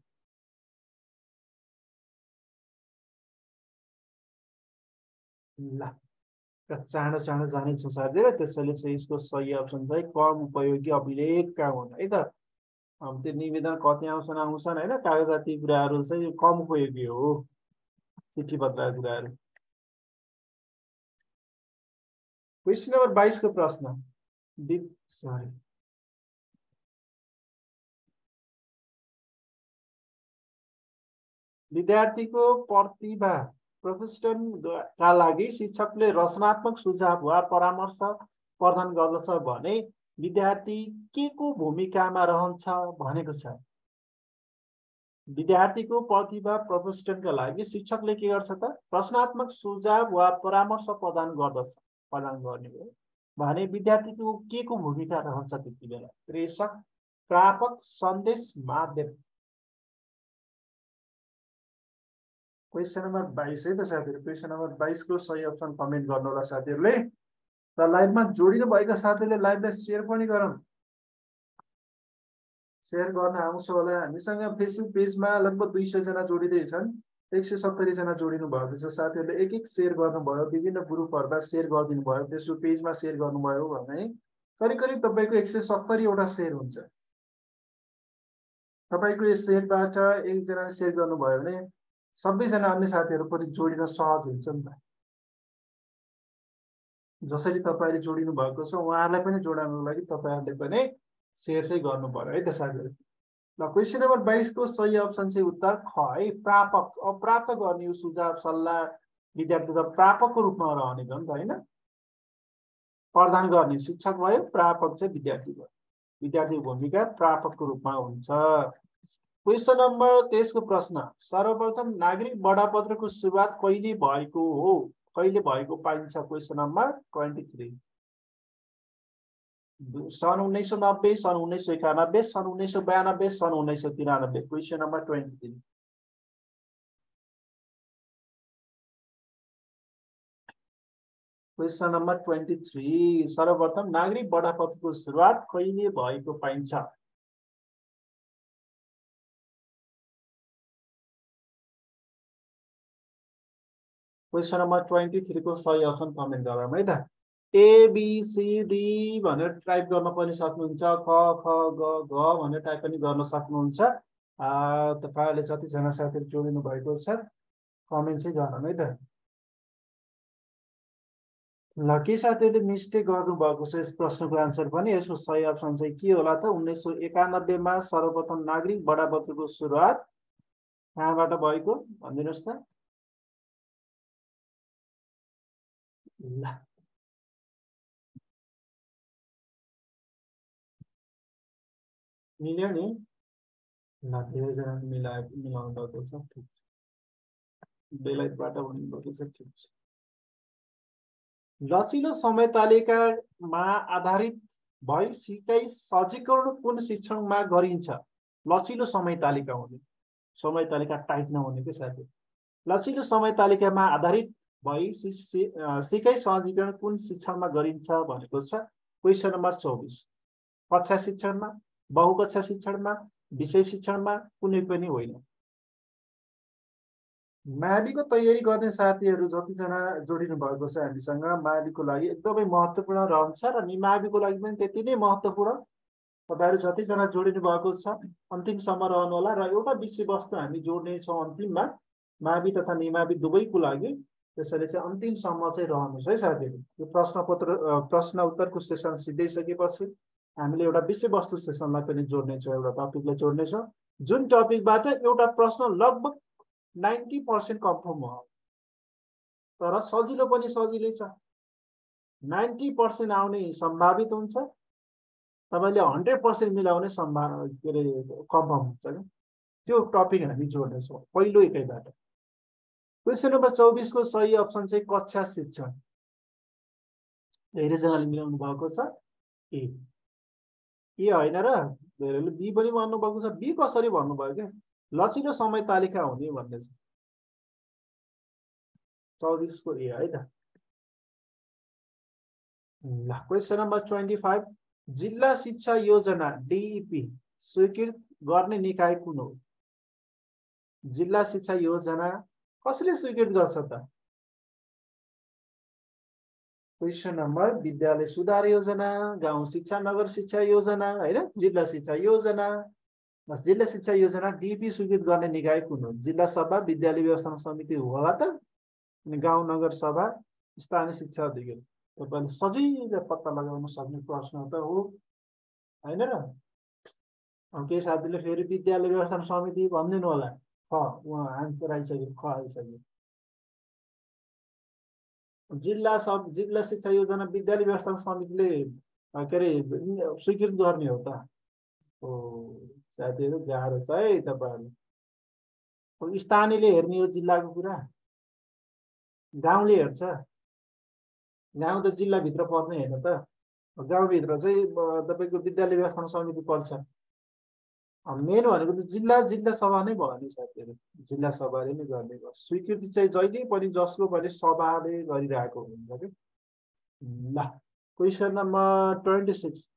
ल। चाँडो चाँडो जानेछौँ साथीहरू त्यसैले चाहिँ यसको सही अप्सन चाहिँ कम उपयोगी अभिलेख कहाँ हुन् है त। अब त्यो निवेदन कति आउँछन् आउँछन् होइन कागजाती कुराहरू चाहिँ कम उपयोगी हो चिठी पत्रका कुराहरू। क्वेसन नम्बर बाइसको प्रश्न। सरी विद्यार्थीको प्रतिभा प्रशिक्षणका लागि शिक्षकले रचनात्मक सुझाव वा परामर्श प्रदान गर्दछ भने विद्यार्थी के को भूमिकामा रहन्छ भनेको छ। विद्यार्थीको प्रतिभा प्रशिक्षणका लागि शिक्षकले के गर्छ त? रचनात्मक सुझाव वा परामर्श प्रदान गर्दछ प्रदान गर्ने हो। भने विद्यार्थीको के को भूमिका रहन्छ त्यति बेला? प्रेषक प्रापक सन्देश माध्यम। क्वेसन नम्बर बाइस है त साथीहरू क्वेसन नम्बर बाइसको सही अप्सन कमेन्ट गर्नु होला साथीहरूले। र लाइभमा जोडिनु भएका साथीहरूले लाइभलाई सेयर पनि गरौँ। सेयर गर्न आउँछ होला। हामीसँग फेसबुक पेजमा लगभग दुई सयजना जोडिँदैछन् एक सय सत्तरीजना जोडिनु भएको छ साथीहरूले एक एक सेयर गर्नुभयो विभिन्न ग्रुपहरूमा सेयर गरिदिनु भयो फेसबुक पेजमा सेयर गर्नुभयो भने करिब करिब तपाईँको एक सय सत्तरीवटा सेयर हुन्छ। तपाईँको यो सेयरबाट एकजनाले सेयर गर्नुभयो भने सबैजना अन्य साथीहरू पनि जोडिन सहज हुन्छ नि त। जसरी तपाईँले जोडिनु भएको छ उहाँहरूलाई पनि जोडाउनुको लागि तपाईँहरूले पनि सेयर चाहिँ गर्नु पर्यो है त साथीहरू ल क्वेसन नम्बर बाइसको सही अप्सन चाहिँ उत्तर ख है। प्रापक अब प्राप्त गर्ने यो सुझाव सल्लाह विद्यार्थी त प्रापकको रूपमा रहने त होइन? प्रदान गर्ने शिक्षक भयो प्रापक चाहिँ विद्यार्थी भयो। विद्यार्थीको भूमिका प्रापकको रूपमा हुन्छ। क्वेसन नम्बर तेइसको प्रश्न सर्वप्रथम नागरिक बडापत्रको सुरुवात कहिले भएको हो? कहिले भएको पाइन्छ क्वेसन नम्बर ट्वेन्टी थ्री? सन् उन्नाइस सौ नब्बे सन् उन्नाइस सौ एकानब्बे सन् उन्नाइस सौ बयानब्बे सन् उन्नाइस सौ तिरानब्बे question number twenty three. Question number twenty three सर्वप्रथम नागरिक बडापत्रको सुरुवात कहिले भएको पाइन्छ? क्वेसन नम्बर ट्वेन्टी थ्रीको सही अप्सन कमेन्ट गरौँ है त। एबिसिडी भनेर टाइप गर्न पनि सक्नुहुन्छ क ख ग घ भनेर टाइप पनि गर्न सक्नुहुन्छ। तपाईँहरूले जतिजना साथीहरू जोडिनु भएको छ कमेन्ट चाहिँ गरौँ है त। ल के साथीहरूले मिस्टेक गर्नुभएको छ यस प्रश्नको एन्सर पनि? यसको सही अप्सन चाहिँ के होला त? उन्नाइस सौ एकानब्बेमा सर्वप्रथम नागरिक बडापत्रको सुरुवात कहाँबाट भएको? भनिदिनुहोस् त। ल मिल्यो नि ल धेरैजना मिलाए मिलाउनु भएको छ ठिक छ बेलायतबाट भन्नुभएको छ ठिक छ लचिलो समय तालिकामा आधारित भई सिकाइ सजीकरण कुन शिक्षणमा गरिन्छ? लचिलो समय तालिका हुने। समय तालिका टाइट नहुने के साथी लचिलो समय तालिकामा आधारित भई सिकाइ सहजीकरण कुन शिक्षणमा गरिन्छ भनेको छ? क्वेसन नम्बर चौबिस। कक्षा शिक्षणमा बहुकक्षा शिक्षणमा विषय शिक्षणमा कुनै पनि होइन। माविको तयारी गर्ने साथीहरू जतिजना जोडिनु भएको छ हामीसँग माविको लागि एकदमै महत्त्वपूर्ण रहन्छ र निमाविको लागि पनि त्यति नै महत्त्वपूर्ण। तपाईँहरू जतिजना जोडिनु भएको छ अन्तिमसम्म रहनु होला र एउटा विषयवस्तु हामी जोड्नेछौँ अन्तिममा मावि तथा निमावि दुवैको लागि। त्यसैले चाहिँ अन्तिमसम्म चाहिँ रहनुहोस् है साथीहरू। यो प्रश्न पत्र प्रश्न उत्तरको सेसन सिद्धिसकेपछि हामीले एउटा विषयवस्तु सेसनलाई पनि जोड्नेछौँ एउटा टपिकलाई जोड्नेछौँ जुन टपिकबाट एउटा प्रश्न लगभग नाइन्टी पर्सेन्ट कन्फर्म हो तर सजिलो पनि सजिलै छ। नाइन्टी पर्सेन्ट आउने सम्भावित हुन्छ तपाईँले हन्ड्रेड पर्सेन्ट मिलाउने सम्भा के अरे कन्फर्म हुन्छ क्या। त्यो टपिक हामी जोड्नेछौँ पहिलो एकैबाट क्वेसन नम्बर चौबिसको सही अप्सन चाहिँ कक्षा शिक्षण धेरैजनाले मिलाउनु भएको छ। ए ए होइन र? धेरैले बी पनि भन्नुभएको छ। बी कसरी भन्नुभयो क्या? लचिलो समय तालिका हुने भन्ने छ। चौबिसको ए है त। ल क्वेसन नम्बर ट्वेन्टी फाइभ। जिल्ला शिक्षा योजना डिइपी स्वीकृत गर्ने निकाय कुन हो? जिल्ला शिक्षा योजना कसले स्वीकृत गर्छ त क्वेसन नम्बर विद्यालय सुधार योजना गाउँ शिक्षा नगर शिक्षा योजना होइन जिल्ला शिक्षा योजना जिल्ला शिक्षा योजना डिपी स्वीकृत गर्ने निकाय कुन हो जिल्ला सभा विद्यालय व्यवस्थापन समिति होला त अनि गाउँ नगर सभा स्थानीय शिक्षा अधिकारी तपाईँले सजिलै पत्ता लगाउन सक्ने प्रश्न त हो होइन र केही साथीले फेरि विद्यालय व्यवस्थापन समिति भनिदिनु होला ख उहाँ आन्सर आइसक्यो ख आइसक्यो जिल्ला सब जिल्ला शिक्षा योजना विद्यालय व्यवस्थापन समितिले के अरे स्वीकृत गर्ने हो त हो साथीहरू गाह्रो छ है तपाईँहरू स्थानीयले हेर्ने हो जिल्लाको कुरा गाउँले हेर्छ गाउँ त जिल्लाभित्र पर्ने होइन त गाउँभित्र चाहिँ तपाईँको विद्यालय व्यवस्थापन समिति पर्छ मेन भनेको त जिल्ला जिल्ला सभा नै भयो नि साथीहरू। जिल्ला सभाले नै गर्ने भयो। स्वीकृति चाहिँ जहिले पनि जसको पनि सभाले गरिरहेको हुन्छ कि? ल क्वेसन नम्बर ट्वेन्टी सिक्स।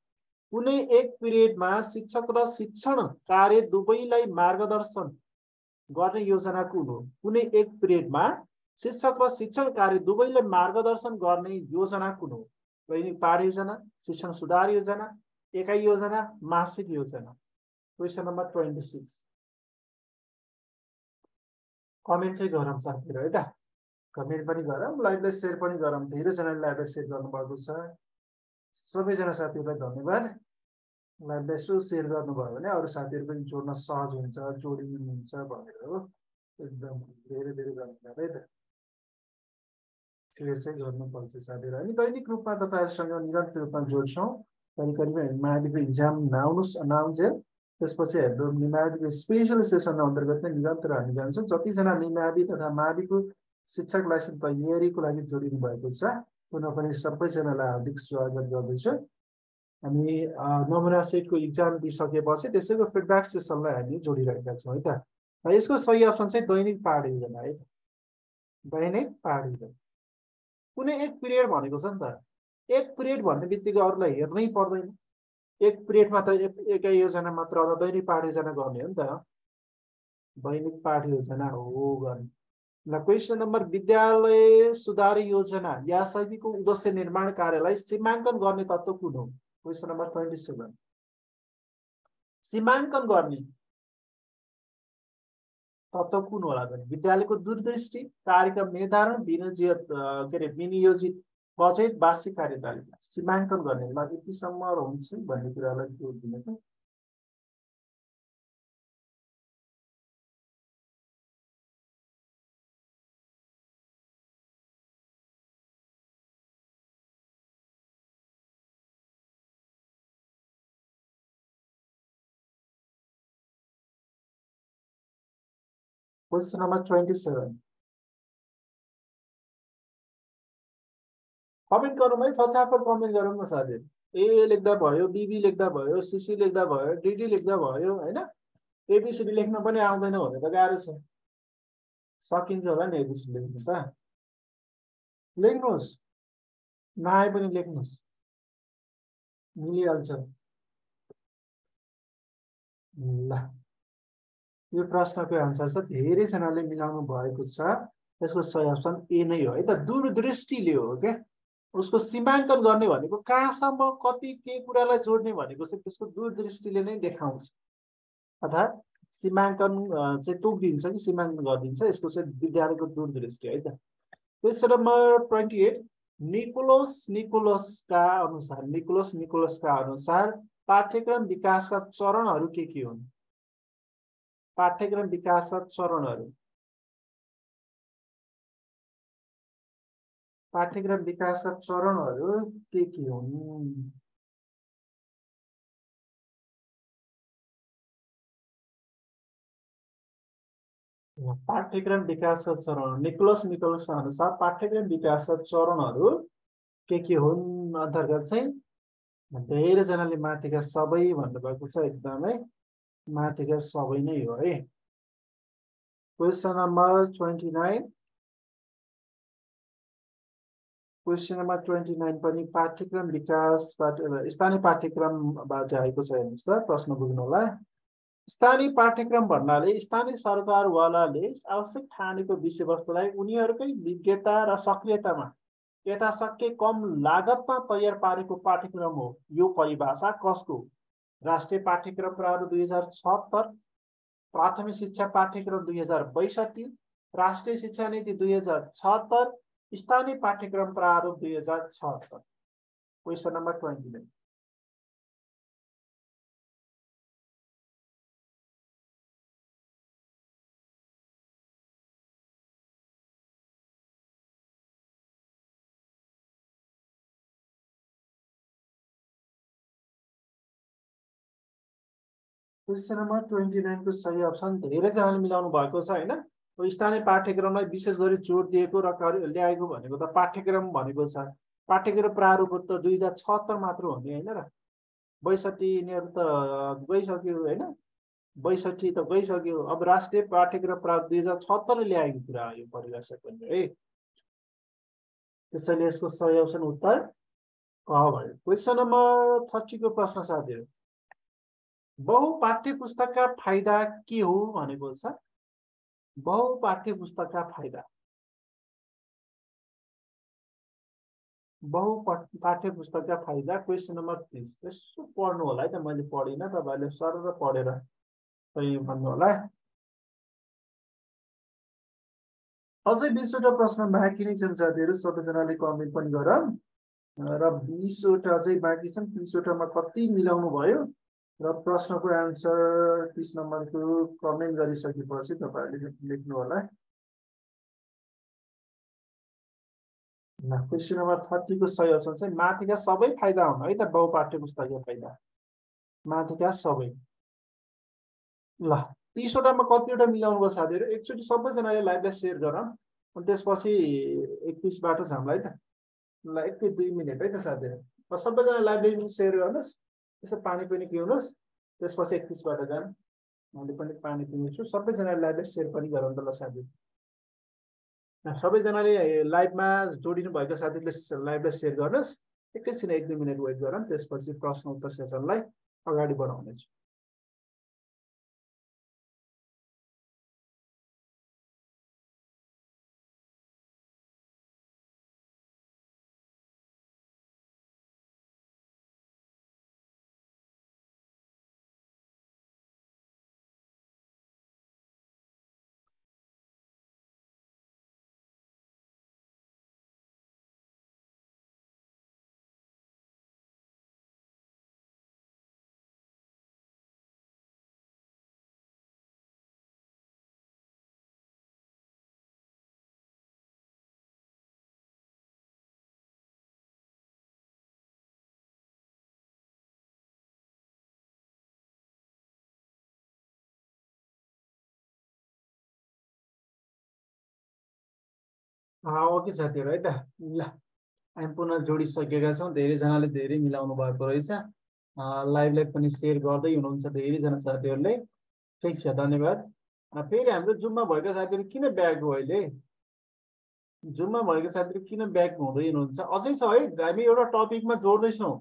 कुनै एक पिरियडमा शिक्षक र शिक्षण कार्य दुवैलाई मार्गदर्शन गर्ने योजना कुन हो? कुनै एक पिरियडमा शिक्षक र शिक्षण कार्य दुवैलाई मार्गदर्शन गर्ने योजना कुन हो? दैनिक पाठ योजना शिक्षण सुधार योजना एकाइ योजना मासिक योजना। Question number twenty six. Comment चाहिँ गरौँ साथीहरू है त? कमेन्ट पनि गरौँ लाइभलाई सेयर पनि गरौँ। धेरैजनाले लाइभलाई सेयर गर्नुभएको छ। सबैजना साथीहरूलाई धन्यवाद। लाइभलाई यसो सेयर गर्नुभयो भने अरू साथीहरू पनि जोड्न सहज हुन्छ जोडिनुहुन्छ भनेर हो। एकदम धेरै धेरै धन्यवाद है त? सेयर चाहिँ गर्नुपर्छ साथीहरू। अनि दैनिक रूपमा तपाईँहरूसँग निरन्तर रूपमा जोड्छौँ। कहिले कहिले हामी इक्जाम नआउनुहोस् नआउँछेल त्यसपछि हाम्रो निमाविको स्पेसल सेसन अन्तर्गत नै निरन्तर हामी जान्छौँ। जतिजना निमावि तथा माविको शिक्षक लाइसेन्स तयारीको लागि जोडिनु भएको छ पुनः पनि सबैजनालाई हार्दिक स्वागत गर्दछु। हामी नमुना सेटको इक्जाम दिइसकेपछि त्यसैको फिडब्याक सेसनलाई हामी जोडिरहेका छौँ है त? यसको सही अप्सन चाहिँ दैनिक पाठ योजना है? दैनिक पाठ योजना कुनै एक पिरियड भनेको छ नि त। एक पिरियड भन्ने बित्तिकै अरूलाई हेर्नै पर्दैन। एक पिरियडमा त एकै योजना मात्र दैनिक पाठ योजना गर्ने हो नि त। दैनिक पाठ योजना हो गर्ने। ल क्वेसन नम्बर विद्यालय सुधार योजना या शैलीको उद्देश्य निर्माण कार्यलाई सीमाङ्कन गर्ने तत्त्व कुन हो? क्वेसन नम्बर ट्वेन्टी सेभेन सीमाङ्कन गर्ने तत्त्व कुन होला भने विद्यालयको दूरदृष्टि कार्यक्रम निर्धारण विनियोजित के अरे विनियोजित बजेट वार्षिक कार्यतालिका। सीमाङ्कन गर्ने ल यतिसम्म हुन्छ भन्ने कुरालाई जोड दिने Question number 27. कमेन्ट गरौँ है फटाफट कमेन्ट गरौँ न साथीहरू ए लेख्दा भयो बिबी लेख्दा भयो सिसी लेख्दा भयो डिडी लेख्दा भयो होइन? एबिसिडी लेख्न पनि आउँदैन भने त गाह्रो छ। सकिन्छ होला नि एबिसिडी लेख्नु त। लेख्नुहोस्। नआए पनि लेख्नुहोस्। मिलिहाल्छ। ल। यो प्रश्नको एन्सर छ धेरैजनाले मिलाउनु भएको छ। त्यसको सही अप्सन ए नै हो है त। दूरदृष्टिले हो क्या उसको सीमाङ्कन गर्ने भनेको कहाँसम्म कति के कुरालाई जोड्ने भनेको चाहिँ त्यसको दूरदृष्टिले नै देखाउँछ। अर्थात् सीमाङ्कन चाहिँ तोकिदिन्छ कि सीमाङ्कन गरिदिन्छ यसको चाहिँ विद्यालयको दूरदृष्टि है त। तेस्रो नम्बर ट्वेन्टी एट निकोलोस निकोलसका अनुसार निकोलोस निकोलसका अनुसार पाठ्यक्रम विकासका चरणहरू के के हुन्? पाठ्यक्रम विकासका चरणहरू। पाठ्यक्रम विकासका चरणहरू के के हुन्? पाठ्यक्रम विकासका चरण। निकोलस निकोलस अनुसार पाठ्यक्रम विकासका चरणहरू के के हुन् अन्तर्गत चाहिँ धेरैजनाले माथिका सबै भन्नुभएको छ एकदमै माथिका सबै नै हो है। Question number twenty nine. Question number twenty nine पनि पाठ्यक्रम विकासबाट स्थानीय पाठ्यक्रमबाट आएको छ हेर्नुहोस् त प्रश्न बुझ्नु होला। स्थानीय पाठ्यक्रम भन्नाले स्थानीय सरकारवालाले आवश्यक ठानेको विषयवस्तुलाई उनीहरूकै विज्ञता र सक्रियतामा यथाशक्य कम लागतमा तयार पारेको पाठ्यक्रम हो। यो परिभाषा कसको? राष्ट्रिय पाठ्यक्रम प्रारूप दुई हजार छहत्तर प्राथमिक शिक्षा पाठ्यक्रम दुई हजार बैसठी राष्ट्रिय शिक्षा नीति दुई हजार छहत्तर स्थानीय पाठ्यक्रम प्रारूप दुई हजार छहत्तर question number twenty nine question number twenty नाइनको सही अप्सन धेरैजनाले मिलाउनु भएको छ होइन? स्थानीय पाठ्यक्रमलाई विशेष गरी जोड दिएको र ल्याएको भनेको त पाठ्यक्रम भनेको छ। पाठ्यक्रम प्रारूप त दुई हजार छहत्तर मात्र हो नि होइन र। बैसठी यिनीहरू त गइसक्यो होइन। बैसठी त गइसक्यो। अब राष्ट्रिय पाठ्यक्रम प्रारूप दुई हजार छहत्तरले ल्याएको कुरा यो परिभाषा पनि है। त्यसैले यसको सही अप्सन उत्तर भयो। क्वेसन नम्बर थर्टीको प्रश्न साथीहरू बहु पाठ्य पुस्तकका फाइदा के हो भनेको छ? बहु पाठ्य पुस्तकका फाइदा बहु पाठ्य पुस्तकका फाइदा क्वेसन नम्बर तिस यसो पढ्नु होला है त मैले पढिनँ तपाईँहरूले सर र पढेर भन्नु होला अझै बिसवटा प्रश्न बाँकी नै छन् साथीहरू सबैजनाले कमेन्ट पनि गर र बिसवटा अझै बाँकी छन् तिसवटामा कति मिलाउनु भयो र प्रश्नको एन्सर तिस नम्बरको कमेन्ट गरिसकेपछि तपाईँहरूले लेख्नु होला। क्वेसन नम्बर थर्टीको सही अप्सन चाहिँ माथिका सबै फाइदा हुन् है त? बहु पाठ्य पुस्तकीय फाइदा। माथिका सबै। ल तिसवटामा कतिवटा मिलाउनु भयो साथीहरू? एकचोटि सबैजनाले लाइभलाई सेयर गर अनि त्यसपछि एकतिसबाट छ हामीलाई त? ल एक दुई मिनट है त साथीहरू? सबैजना लाइभलाई सेयर गर्नुहोस्। त्यसो पानी पनि पिउनुहोस्। त्यसपछि एकतिसबाट जानु मैले पनि पानी पिउँछु। सबैजनाले लाइभलाई सेयर पनि गरौँ त ल साथी। सबैजनाले लाइभमा जोडिनु भएको साथीले लाइभलाई सेयर गर्नुहोस्। एकैछिन एक दुई मिनट वेट गरौँ। त्यसपछि प्रश्न उत्तर सेसनलाई अगाडि बढाउनेछु। ओके साथीहरू है त ल हामी पुनः जोडिसकेका छौँ। धेरैजनाले धेरै मिलाउनु भएको रहेछ। लाइभलाई पनि सेयर गर्दै हुनुहुन्छ धेरैजना साथीहरूले। ठिक छ धन्यवाद। फेरि हाम्रो जुममा भएका साथीहरू किन ब्याक हो अहिले? जुममा भएको साथीहरू किन ब्याक हुँदै हुनुहुन्छ? अझै छ है? हामी एउटा टपिकमा जोड्दैछौँ।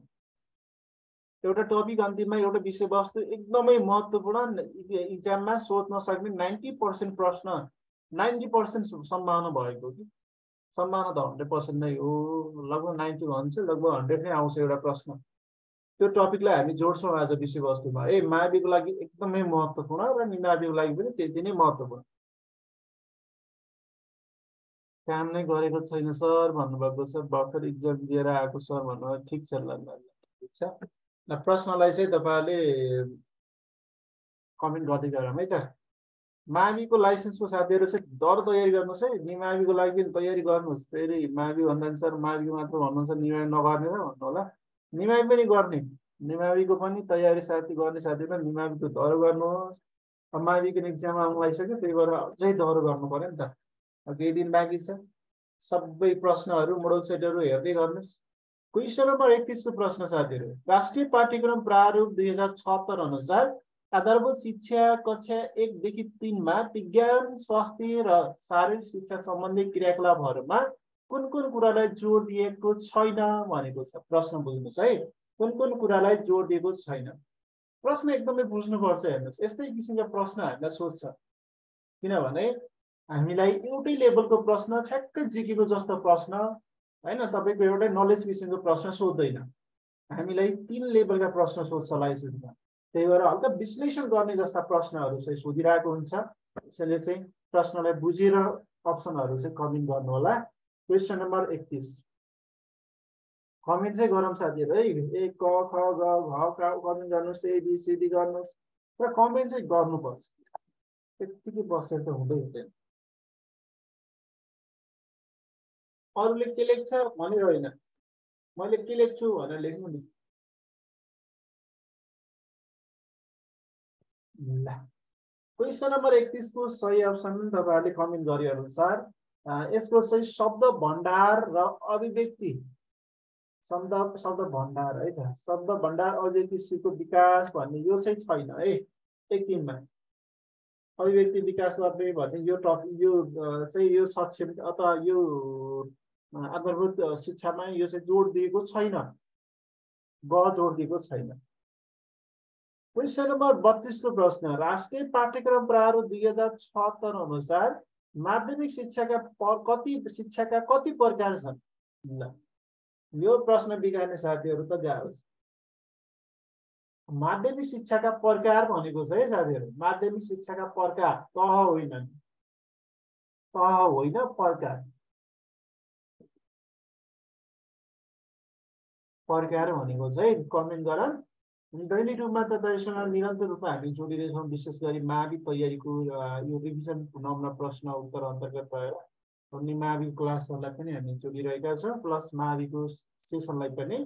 एउटा टपिक अन्तिममा एउटा विषयवस्तु एकदमै महत्त्वपूर्ण इक्जाममा सोध्न सक्ने नाइन्टी पर्सेन्ट प्रश्न नाइन्टी पर्सेन्ट सम्भावना भएको कि? सम्भावना त हन्ड्रेड पर्सेन्ट नै हो। लगभग नाइन्टी भन्छ लगभग हन्ड्रेड नै आउँछ एउटा प्रश्न। त्यो टपिकलाई हामी जोड्छौँ आज विषयवस्तुमा ए माविको लागि एकदमै महत्त्वपूर्ण र निनाविको लागि पनि त्यति नै महत्त्वपूर्ण। काम नै गरेको छैन सर भन्नुभएको छ। भर्खर इक्जाम दिएर आएको सर भन्नुभयो ठिक छ ल ठिक छ। प्रश्नलाई चाहिँ तपाईँहरूले कमेन्ट गर्दै गरौँ है त। माविको लाइसेन्सको साथीहरू चाहिँ डर तयारी गर्नुहोस् है। निमाविको लागि पनि तयारी गर्नुहोस्। फेरि मावि भन्दा सर माविको मात्र भन्नुहुन्छ निमावि नगर्ने र भन्नु होला। निमावि पनि गर्ने। निमाविको पनि तयारी साथी गर्ने साथीहरू निमाविको दर गर्नुहोस्। माविको इक्जाम आउनु लागिसक्यो त्यही भएर अझै दर गर्नु पऱ्यो नि त। केही दिन बाँकी छ। सबै प्रश्नहरू मोडल सेटहरू हेर्दै गर्नुहोस्। क्वेसन नम्बर एकतिसको प्रश्न साथीहरू। राष्ट्रिय पाठ्यक्रम प्रारूप दुई हजार छत्तर अनुसार आधारभूत शिक्षा कक्षा एकदेखि तिनमा विज्ञान स्वास्थ्य र शारीरिक शिक्षा सम्बन्धी क्रियाकलापहरूमा कुन कुन कुरालाई जोड दिएको छैन भनेको छ? प्रश्न बुझ्नुहोस् है। कुन कुन कुरालाई जोड दिएको छैन? प्रश्न एकदमै बुझ्नुपर्छ हेर्नुहोस्। यस्तै किसिमका प्रश्न हामीलाई सोध्छ। किनभने हामीलाई एउटै लेभलको प्रश्न ठ्याक्कै जिकेको जस्तो प्रश्न होइन? तपाईँको एउटै नलेज किसिमको प्रश्न सोध्दैन। हामीलाई तिन लेभलका प्रश्न सोध्छ लाइसेन्समा। त्यही भएर हल्का विश्लेषण गर्ने जस्ता प्रश्नहरू चाहिँ सोधिरहेको हुन्छ। यसैले चाहिँ प्रश्नलाई बुझेर अप्सनहरू चाहिँ कमेन्ट गर्नु होला क्वेसन नम्बर एकतिस। कमेन्ट चाहिँ गरौँ साथीहरू है। ए क ख ग घ क कमेन्ट गर्नुहोस् एबिसिडी गर्नुहोस्। र कमेन्ट चाहिँ गर्नुपर्छ। त्यत्तिकै बसेर त हुँदै हुँदैन। अरूले के लेख्छ? भनेर होइन। मैले के लेख्छु भनेर लेख्नु नि। ल क्वेसन नम्बर एकतिसको सही अप्सन तपाईँहरूले कमेन्ट गरे अनुसार यसको चाहिँ शब्द भण्डार र अभिव्यक्ति। शब्द शब्द भण्डार है त? शब्द भण्डार अभिव्यक्ति सिको विकास भन्ने यो चाहिँ छैन है? एक दिनमा। अभिव्यक्ति विकास गर्ने भन्ने यो टपिक यो चाहिँ यो सक्षम अथवा यो आधारभूत शिक्षामा यो चाहिँ जोड दिएको छैन। ब जोडिदिएको छैन। क्वेसन नम्बर बत्तिसको प्रश्न राष्ट्रिय पाठ्यक्रम प्रारूप दुई हजार छहत्तर अनुसार माध्यमिक शिक्षाका कति शिक्षाका कति प्रकार छन् ल यो प्रश्न बिगार्ने साथीहरू त जाओस् माध्यमिक शिक्षाका प्रकार भनेको छ है साथीहरू माध्यमिक शिक्षाका प्रकार तह होइन तह होइन प्रकार प्रकार भनेको चाहिँ कमेन्ट गर दैनिक रूपमा त तपाईँसँग निरन्तर रूपमा हामी जोडिरहेछौँ विशेष गरी मावि तयारीको यो रिभिजन नमुना प्रश्न उत्तर अन्तर्गत अनि मावि क्लासहरूलाई पनि हामी जोडिरहेका छौँ प्लस माविको सेसनलाई पनि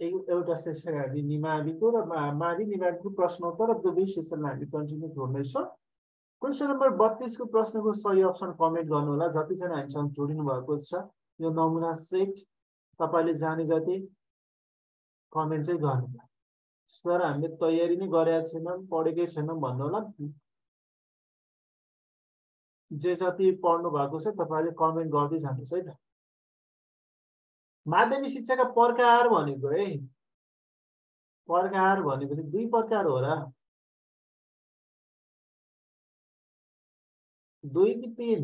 एउटा सेसन हामी निमाविको र मावि निमाविको प्रश्नोत्तर र दुवै सेसनमा हामी कन्टिन्यू जोड्नेछौँ। क्वेसन नम्बर बत्तिसको प्रश्नको सही अप्सन कमेन्ट गर्नु होला जतिजना हामीसँग जोडिनु भएको छ। यो नमुना सेट तपाईँले जाने जति कमेन्ट चाहिँ गर्नु सर हामीले तयारी नै गरेका छैनौँ पढेकै छैनौँ भन्नु होला। जे जति पढ्नु भएको छ तपाईँले कमेन्ट गर्दै जानुहोस् है त। माध्यमिक शिक्षाका प्रकार भनेको है। प्रकार भनेपछि दुई प्रकार हो र दुई कि तिन?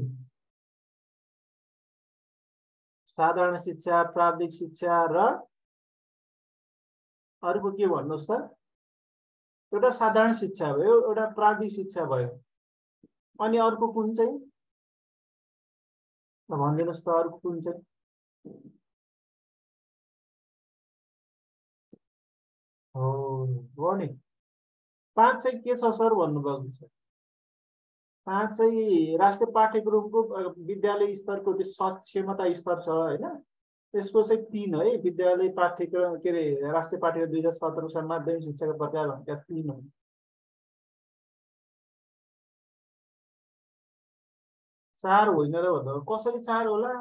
साधारण शिक्षा प्राविधिक शिक्षा र अर्को के भन्नुहोस् त? एउटा साधारण शिक्षा भयो एउटा प्राविधिक शिक्षा भयो। अनि अर्को कुन चाहिँ? भनिदिनुहोस् त अर्को कुन चाहिँ? हो नि। पाँच चाहिँ के छ सर भन्नुभएको छ? पाँच चाहिँ राष्ट्रिय पाठ्यक्रमको विद्यालय स्तरको त्यो सक्षमता स्तर छ होइन? त्यसको चाहिँ तिन है विद्यालय पाठ्यक्रम के अरे राष्ट्रिय पाठ्यक्रम दुई हजार सत्र साल माध्यमिक शिक्षाको प्रकार भनेका तिन हो। चार होइन र भन्दा कसरी चार होला?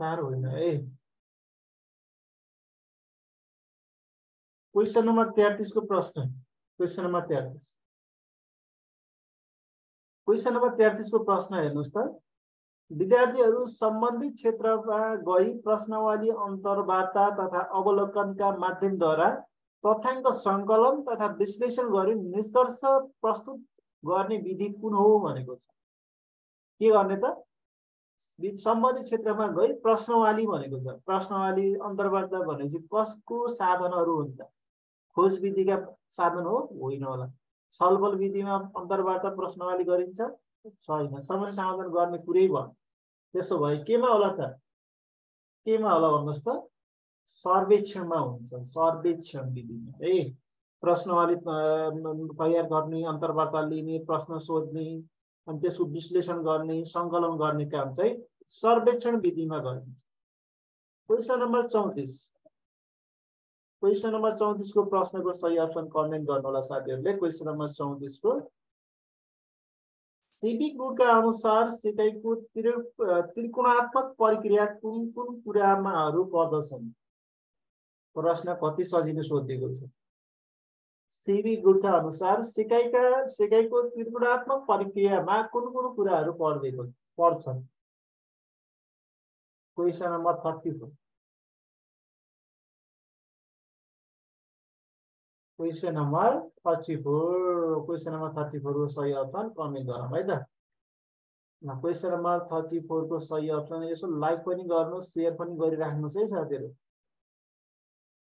चार होइन है। क्वेसन नम्बर तेत्तिसको प्रश्न। क्वेसन नम्बर तेत्तिस। क्वेसन नम्बर तेत्तिसको प्रश्न हेर्नुहोस् त। विद्यार्थीहरू सम्बन्धित क्षेत्रमा गई प्रश्नवाली अन्तर्वार्ता तथा अवलोकनका माध्यमद्वारा तथ्याङ्क सङ्कलन तथा विश्लेषण गरी निष्कर्ष प्रस्तुत गर्ने विधि कुन हो भनेको छ? के गर्ने त? सम्बन्धित क्षेत्रमा गई प्रश्नवाली भनेको छ। प्रश्नवाली अन्तर्वार्ता भनेपछि कसको साधनहरू हुन्छ खोज विधिका साधन हो? होइन होला। छलफल विधिमा अन्तर्वार्ता प्रश्नवाली गरिन्छ। छैन। समस्या समाधान गर्ने कुरै भयो त्यसो भए केमा होला त? केमा होला भन्नुहोस् त? सर्वेक्षणमा हुन्छ। सर्वेक्षण विधिमा। है? प्रश्नवाली तयार गर्ने अन्तर्वार्ता लिने प्रश्न सोध्ने अनि त्यसको विश्लेषण गर्ने सङ्कलन गर्ने काम चाहिँ सर्वेक्षण विधिमा गरिन्छ। क्वेसन नम्बर चौतिस। क्वेसन नम्बर चौतिसको प्रश्नको सही अप्सन कमेन्ट गर्नु होला साथीहरूले। क्वेसन नम्बर चौतिसको सिभिक रुटका अनुसार सिकाइको त्रि त्रिकोणात्मक प्रक्रिया कुन कुन कुरामाहरू पर्दछन्? प्रश्न कति सजिलो सोधिएको छ? सिभिक रुटका अनुसार सिकाइका सिकाइको त्रिकोणात्मक प्रक्रियामा कुन कुन कुराहरू पर्दिएको पर्छन्? Question number thirty four. Question number thirty four question number thirty फोरको सही अप्सन कमेन्ट गरौँ है त? क्वेसन नम्बर थर्टी फोरको सही अप्सन यसो लाइक पनि गर्नुहोस् सेयर पनि गरिराख्नुहोस् है साथीहरू।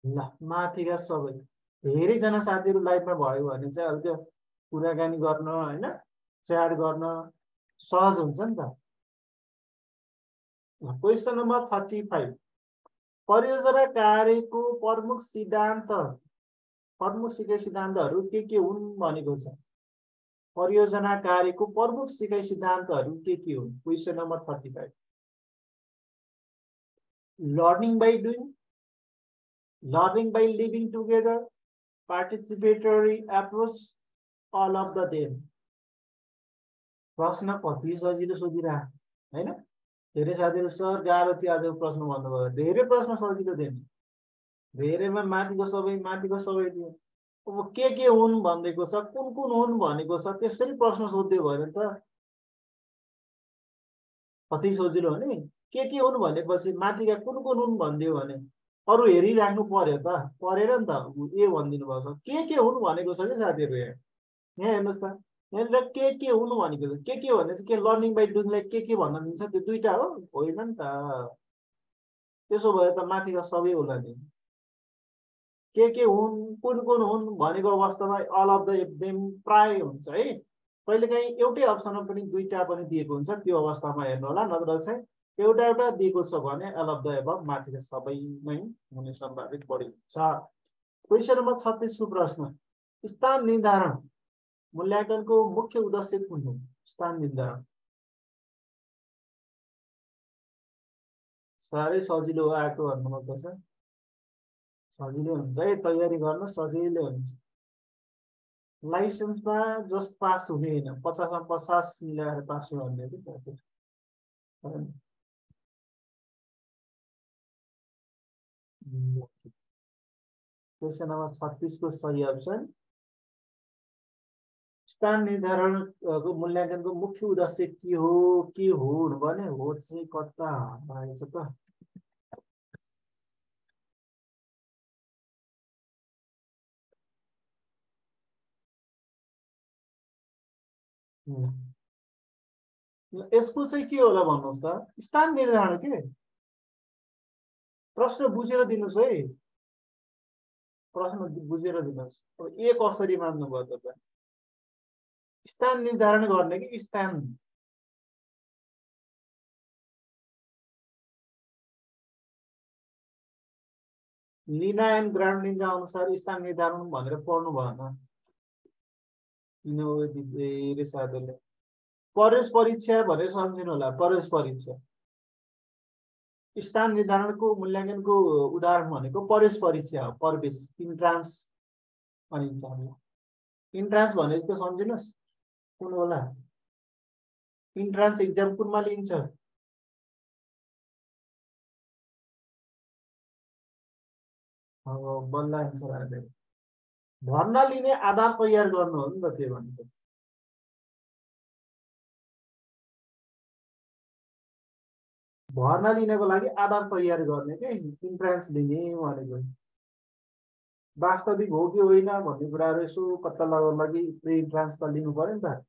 ल माथिका सबै। धेरैजना साथीहरू लाइभमा भयो भने चाहिँ अब त्यो कुराकानी गर्न होइन? च्याट गर्न सहज हुन्छ नि त। Question number thirty five. परियोजना कार्यको प्रमुख सिद्धान्त प्रमुख सिकाइ सिद्धान्तहरू के के हुन् भनेको छ? परियोजना कार्यको प्रमुख सिकाइ सिद्धान्तहरू के के हुन्? Question number thirty five learning by doing learning by living together participatory approach all of the them प्रश्न कति सजिलो सोधिरह होइन? धेरै साथीहरू सर गाह्रो थियो आजको प्रश्न भन्नुभयो। धेरै प्रश्न सजिलो थियो धेरैमा माथिको सबै माथिको सबै थियो अब के के हुन् भनिदिएको छ कुन कुन हुन् भनेको छ त्यसरी प्रश्न सोधिदियो भने त कति सजिलो हो नि। के के हुन् भनेपछि माथिका कुन कुन हुन् भनिदियो भने अरू हेरिराख्नु पर्यो त परेर नि त ए भनिदिनु भएको छ। के के हुनु भनेको छ कि साथीहरू यहाँ? यहाँ हेर्नुहोस् त यहाँनिर के के हुनु भनेको छ? के के भने के लर्निङ बाई डुइङलाई के के भन्न मिल्छ त्यो दुइटा हो। होइन नि त। त्यसो भए त माथिका सबै होला नि के के हुन् कुन कुन हुन् भनेको अवस्थामा अल अफ द एकदम प्राय हुन्छ है। कहिलेकाहीँ एउटै अप्सनमा पनि दुईवटा पनि दिएको हुन्छ त्यो अवस्थामा हेर्नु होला। नत्र चाहिँ एउटा एउटा दिएको छ भने अल अफ द एबभ माथिका सबैमै हुने सम्भावित बढी हुन्छ। क्वेसन नम्बर छत्तिसको प्रश्न। स्थान निर्धारण मूल्याङ्कनको मुख्य उद्देश्य कुन हो? स्थान निर्धारण। साह्रै सजिलो आएको भन्नु छ। सजिलो हुन्छ है तयारी गर्न सजिलो हुन्छ। लाइसेन्समा जस्ट पास हुने होइन पचासमा पचास मिलाएर पास हुने क्वेसन नम्बर छत्तिसको सही अप्सन। स्थान निर्धारणको मूल्याङ्कनको मुख्य उद्देश्य के हो के हो भने हो चाहिँ कता आएछ त? यसको चाहिँ के होला भन्नुहोस् त? स्थान निर्धारण के? प्रश्न बुझेर दिनुहोस् है। प्रश्न बुझेर दिनुहोस्। अब ए कसरी मान्नुभयो तपाईँ। स्थान निर्धारण गर्ने कि स्थान? लिना एन्ड ग्राउन्डिङका अनुसार स्थान निर्धारण भनेर पढ्नु भएन साथीहरूले प्रवेश परीक्षा भनेर सम्झिनु होला प्रवेश परीक्षा स्थान निर्धारणको मूल्याङ्कनको उदाहरण भनेको प्रवेश परीक्षा हो प्रवेश इन्ट्रान्स भनिन्छ हामीलाई। इन्ट्रान्स भनेको त सम्झिनुहोस् कुन होला? इन्ट्रान्स इक्जाम कुनमा लिन्छ? अब बल्ल एन्सर आएर भर्ना लिने आधार तयार गर्नु हो नि त त्यो भनेको। भर्ना लिनको लागि आधार तयार गर्ने के? इन्ट्रान्स लिने भनेको। वास्तविक हो कि होइन भन्ने कुराहरू यसो पत्ता लगाउनु लागि प्रि इन्ट्रान्स त लिनु पऱ्यो नि त।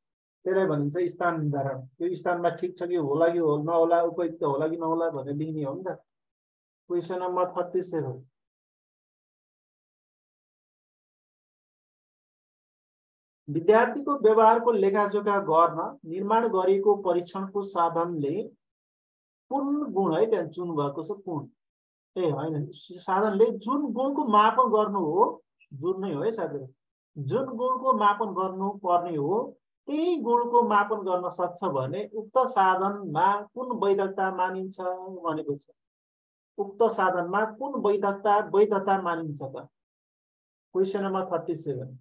त्यसलाई भनिन्छ स्थान निर्धारण। त्यो स्थानमा ठिक छ कि होला कि हो नहोला उपयुक्त होला कि नहोला भनेर लिने हो नि त। Question number thirty seven. विद्यार्थीको व्यवहारको लेखाजोखा गर्न निर्माण गरिएको परीक्षणको साधनले कुन गुण है? त्यहाँ जुन भएको छ कुन? ए होइन। साधनले जुन गुणको मापन गर्नु हो जुन नै हो है साथीहरू। जुन गुणको मापन गर्नु पर्ने हो त्यही गुणको मापन गर्न सक्छ भने उक्त साधनमा कुन वैधता मानिन्छ भनेको छ। उक्त साधनमा कुन वैधता वैधता मानिन्छ त? Question number thirty seven.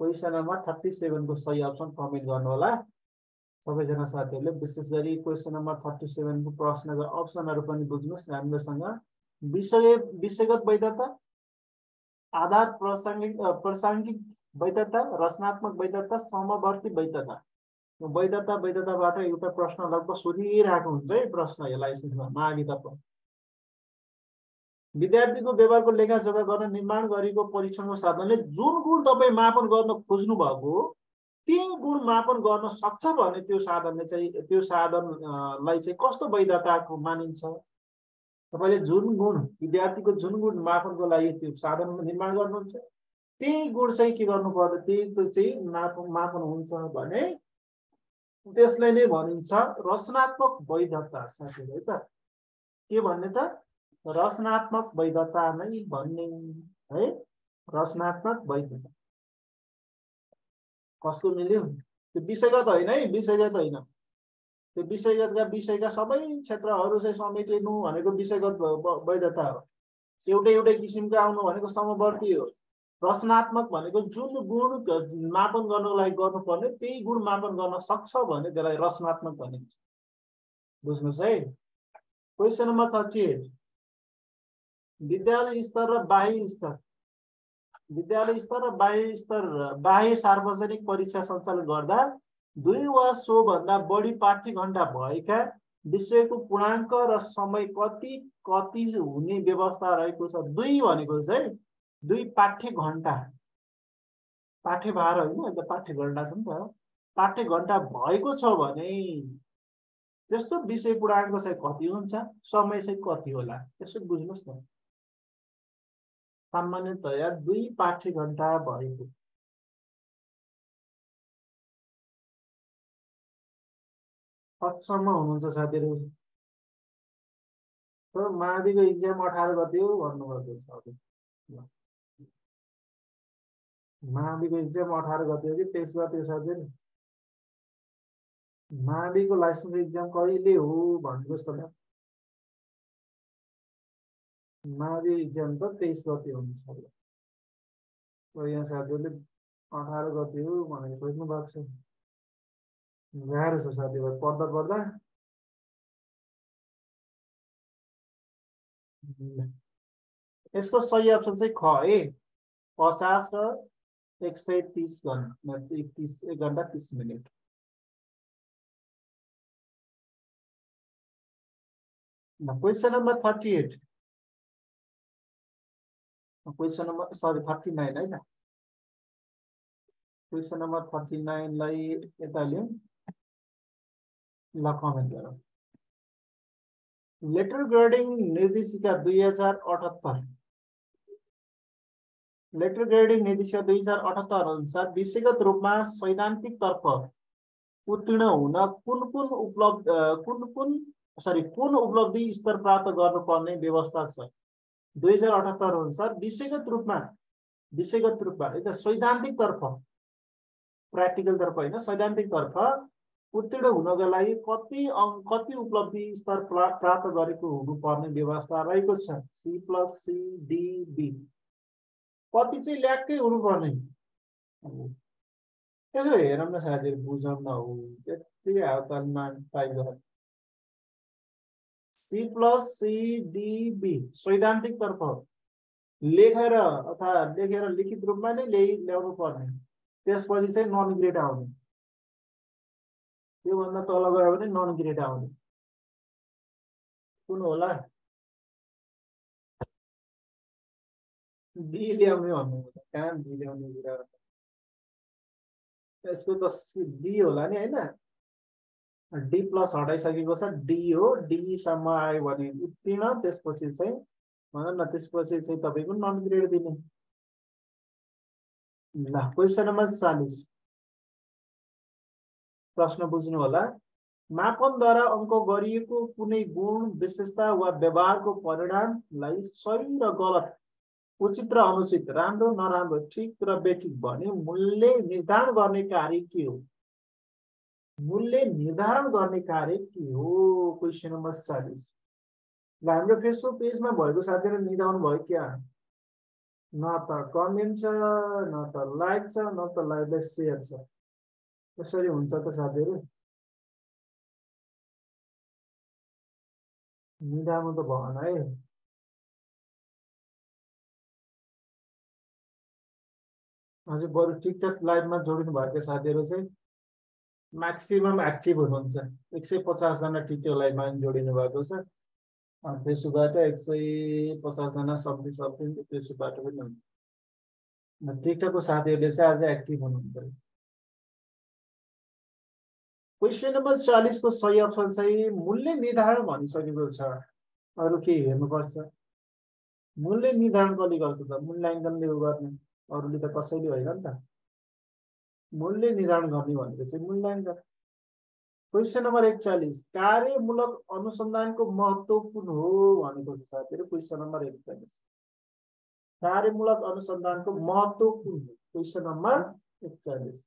Question number thirty सेभेनको सही अप्सन कमेन्ट गर्नु होला सबैजना साथीहरूले विशेष गरी क्वेसन नम्बर थर्टी सेभेनको प्रश्नको अप्सनहरू पनि बुझ्नुहोस् राम्रोसँग। विषय विषयगत वैधता आधार प्रासङ्गिक प्रासङ्गिक वैधता रचनात्मक वैधता समवर्ती वैधता। वैधता वैधताबाट एउटा प्रश्न लगभग सोधिरहेको हुन्छ है प्रश्न यो लाइसेन्समा माघि विद्यार्थीको व्यवहारको लेखाजोखा गर्न निर्माण गरेको परीक्षणको साधनले जुन गुण तपाईँ मापन गर्न खोज्नु भएको त्यही गुण मापन गर्न सक्छ भने त्यो साधनले चाहिँ त्यो साधनलाई चाहिँ कस्तो वैधताको मानिन्छ? तपाईँले जुन गुण विद्यार्थीको जुन गुण मापनको लागि त्यो साधन निर्माण गर्नुहुन्छ त्यही गुण चाहिँ के गर्नु पर्दा त्यही चाहिँ मापन मापन हुन्छ भने त्यसलाई नै भनिन्छ रचनात्मक वैधता साथीहरू है त? के भन्ने त? रचनात्मक वैधता नै भन्ने है? रचनात्मक वैधता। कसको मिल्यो? त्यो विषयगत होइन है विषयगत होइन। त्यो विषयगतका विषयका सबै क्षेत्रहरू चाहिँ समेटिनु भनेको विषयगत वैधता हो। एउटै एउटै किसिमको आउनु भनेको समवर्ती हो। रचनात्मक भनेको जुन गुण मापन गर्नको लागि गर्नुपर्ने त्यही गुण मापन गर्न सक्छ भने त्यसलाई रचनात्मक भनिन्छ। बुझ्नुहोस् है? Question number thirty eight. विद्यालय स्तर र बाह्य स्तर। विद्यालय स्तर र बाह्य स्तर बाह्य सार्वजनिक परीक्षा सञ्चालन गर्दा दुई वा सोभन्दा बढी पाठ्य घन्टा भएका विषयको पूर्णाङ्क र समय कति कति हुने व्यवस्था रहेको छ दुई भनेको चाहिँ दुई पाठ्य घन्टा पाठ्य भार होइन अन्त पाठ्य घन्टा छ नि त। पाठ्य घन्टा भएको छ भने त्यस्तो विषय पूर्णाङ्क चाहिँ कति हुन्छ समय चाहिँ कति होला यसो बुझ्नुहोस् न। सामान्यतया दुई पाठ्य घन्टा भएको कतिसम्म हुनुहुन्छ साथीहरू। माविको इक्जाम अठार गते हो भन्नुभएको छ माविको इक्जाम अठार गते हो कि तेइस गते हो साथीहरू? माविको लाइसेन्स इक्जाम कहिले हो भन्नुहोस् त मावि इक्जाम त तेइस गते हुन्छ यहाँ साथीहरूले अठार गते हो भनेर खोज्नु भएको छ गाह्रो छ साथीभाइ पढ्दा पढ्दा यसको सही अप्सन चाहिँ ख है पचास र एक सय तिस घन्टा तिस एक घन्टा तिस minute. Question number thirty eight question number sorry thirty nine है त क्वेसन नम्बर थर्टी नाइनलाई यता लिउँ ल कमेन्ट गरौँ लेटर ग्रेडिङ निर्देशिका दुई हजार अठहत्तर। लेटर ग्रेडिङ निर्देशिका दुई हजार अठहत्तर अनुसार विषयगत रूपमा सैद्धान्तिक तर्फ उत्तीर्ण हुन कुन कुन उपलब्ध कुन कुन सरी कुन उपलब्धि स्तर प्राप्त गर्नुपर्ने व्यवस्था छ? दुई हजार अठहत्तर अनुसार विषयगत रूपमा विषयगत रूपमा यता सैद्धान्तिक तर्फ प्र्याक्टिकल तर्फ होइन सैद्धान्तिक तर्फ उत्तीर्ण हुनको लागि कति कति उपलब्धि स्तर प्राप्त गरेको हुनुपर्ने व्यवस्था रहेको छ। सी प्लस सी डिबी कति चाहिँ ल्याक्कै हुनुपर्ने? यसो हेरौँ न साथीहरू बुझौँ न हो त्यति हातमा सी प्लस सिडिबी सैद्धान्तिक तर्फ लेखेर अथवा लेखेर लिखित रूपमा नै ल्याइ ल्याउनु पर्ने। नन ग्रेड आउने। त्योभन्दा तल भने नन ग्रेड आउने कुन त डी होइन? डी प्लस हटाइसकेको छ डी हो डीसम्म आयो भने उत्तीर्ण त्यसपछि चाहिँ भन न त्यसपछि चाहिँ तपाईँको नन ग्रेड दिने। ल क्वेसन नम्बर चालिस। प्रश्न बुझ्नु होला। मापनद्वारा अङ्क गरिएको कुनै गुण विशेषता वा व्यवहारको परिणामलाई सही र गलत उचित र अनुचित राम्रो नराम्रो ठिक र बेठिक भने मूल्य निर्धारण गर्ने कार्य के हो? मूल्य निर्धारण गर्ने कार्य के हो? क्वेसन नम्बर चालिस। ल हाम्रो फेसबुक पेजमा भएको साथीहरू निधाउनु भयो क्या? न त कमेन्ट छ न त लाइक छ न त लाइकलाई सेयर छ। कसरी हुन्छ त साथीहरू? मिलाउनु त भएन है। हजुर बरु टिकटक लाइभमा जोडिनु भएको साथीहरू चाहिँ? म्याक्सिमम् एक्टिभ हुनुहुन्छ। एक सय पचासजना टिकटक लाइभमा जोडिनु भएको छ। फेसबुकबाट एक सय पचासजना सक्ने सक्दैन फेसबुकबाट पनि हुन्छ। टिकटकको साथीहरूले चाहिँ अझै एक्टिभ हुनुहुन्छ। क्वेसन नम्बर चालिसको सही अप्सन चाहिँ मूल्य निर्धारण भनिसकेको छ। अरू केही हेर्नुपर्छ। मूल्य निर्धारण कसले गर्छ त? मूल्याङ्कनले गर्ने। अरूले त कसैले होइन नि त। मूल्य निर्धारण गर्ने भनेको चाहिँ मूल्याङ्कन क्वेसन नम्बर एकचालिस कार्यमूलक अनुसन्धानको महत्व कुन हो भनेको छ साथीहरू क्वेसन नम्बर एकचालिस। कार्यमूलक अनुसन्धानको महत्व कुन हो। क्वेसन नम्बर एकचालिस।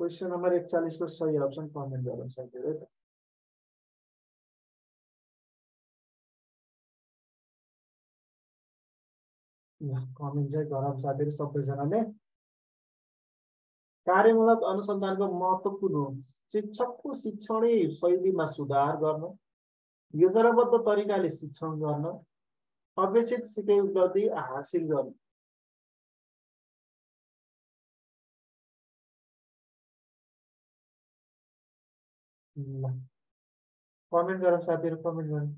क्वेसन नम्बर एकचालिसको सही अप्सन कमेन्ट गरौँ साथीहरू त। कमेन्ट चाहिँ गरौँ साथीहरू सबैजनाले। कार्यमूलक अनुसन्धानको महत्त्वपूर्ण हो? शिक्षकको शिक्षणै शैलीमा सुधार गर्न योजनाबद्ध तरिकाले शिक्षण गर्न अपेक्षित सिकाइ उपलब्धि हासिल गर्न। कमेन्ट गरौँ साथीहरू कमेन्ट गरौँ।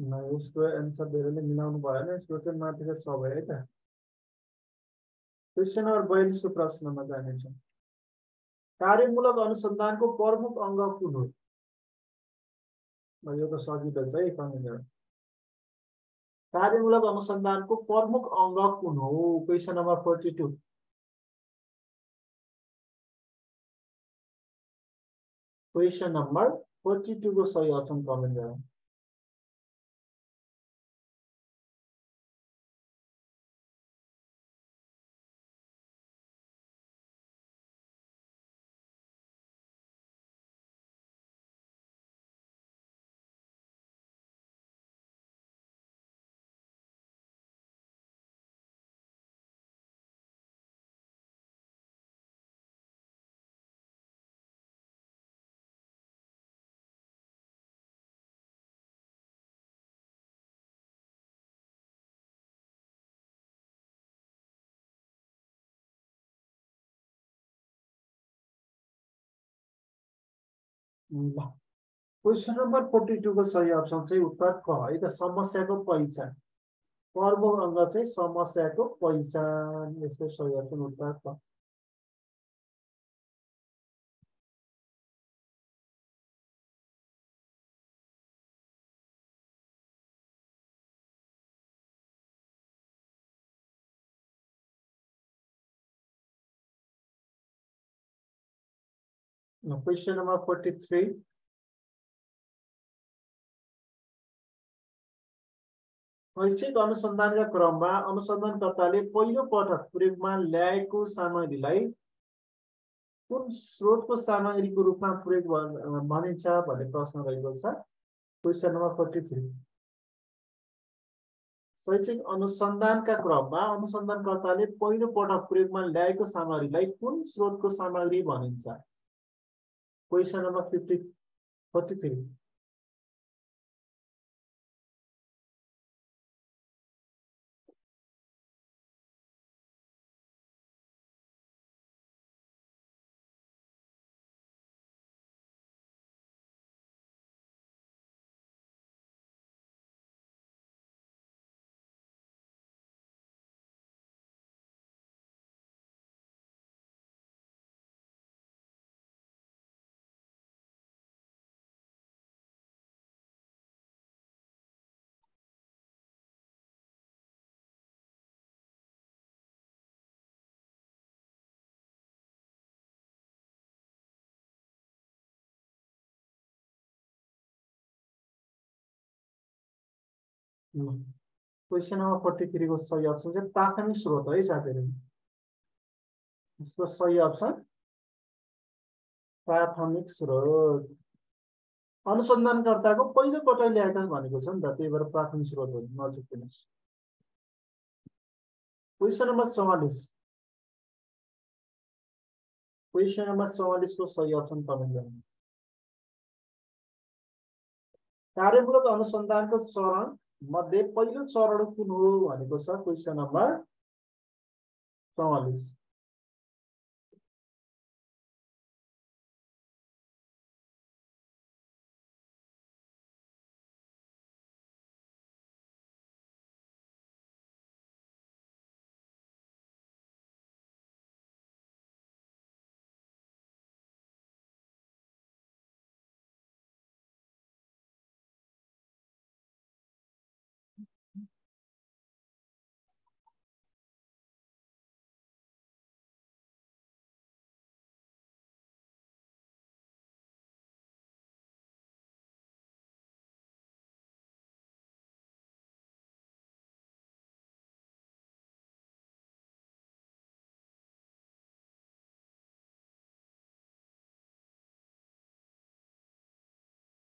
ल यसको एन्सर धेरैले मिलाउनु भएन यसको चाहिँ माथिको छ भयो है त क्वेसन नम्बर बयालिसको प्रश्नमा जानेछौँ कार्यमूलक अनुसन्धानको प्रमुख अङ्ग कुन हो यो त सजिलो छ है कार्यमूलक अनुसन्धानको प्रमुख अङ्ग कुन हो question number forty two question number forty टूको सही अप्सन कमेन्ट ल। क्वेसन नम्बर फोर्टी टूको सही अप्सन चाहिँ उत्तर क है त समस्याको पहिचान। प्रमुख अङ्ग चाहिँ समस्याको पहिचान यसको सही अप्सन उत्तर क। क्वेसन नम्बर फोर्टी थ्री शैक्षिक अनुसन्धानका क्रममा अनुसन्धानकर्ताले पहिलो पटक प्रयोगमा ल्याएको सामग्रीलाई कुन स्रोतको सामग्रीको रूपमा प्रयोग भनिन्छ भन्ने प्रश्न रहेको छ। क्वेसन नम्बर फोर्टी थ्री शैक्षिक अनुसन्धानका क्रममा अनुसन्धानकर्ताले पहिलो पटक प्रयोगमा ल्याएको सामग्रीलाई कुन स्रोतको सामग्री भनिन्छ? पैसा नम्बर फिफ्टी कति थियो? क्वेसन नम्बर फोर्टी थ्रीको सही अप्सन चाहिँ प्राथमिक स्रोत है साथीहरू यसको सही अप्सन प्राथमिक स्रोत अनुसन्धानकर्ताको पहिलोपटक ल्याएका भनेको छ नि त त्यही भएर प्राथमिक स्रोत हो नजुक्नुहोस् क्वेसन नम्बर चौवालिस क्वेसन नम्बर चौवालिसको सही अप्सन तपाईँ गर्नु कार्यमूलक अनुसन्धानको चरण मध्ये पहिलो चरण कुन हो भनेको छ? क्वेसन नम्बर चौवालिस।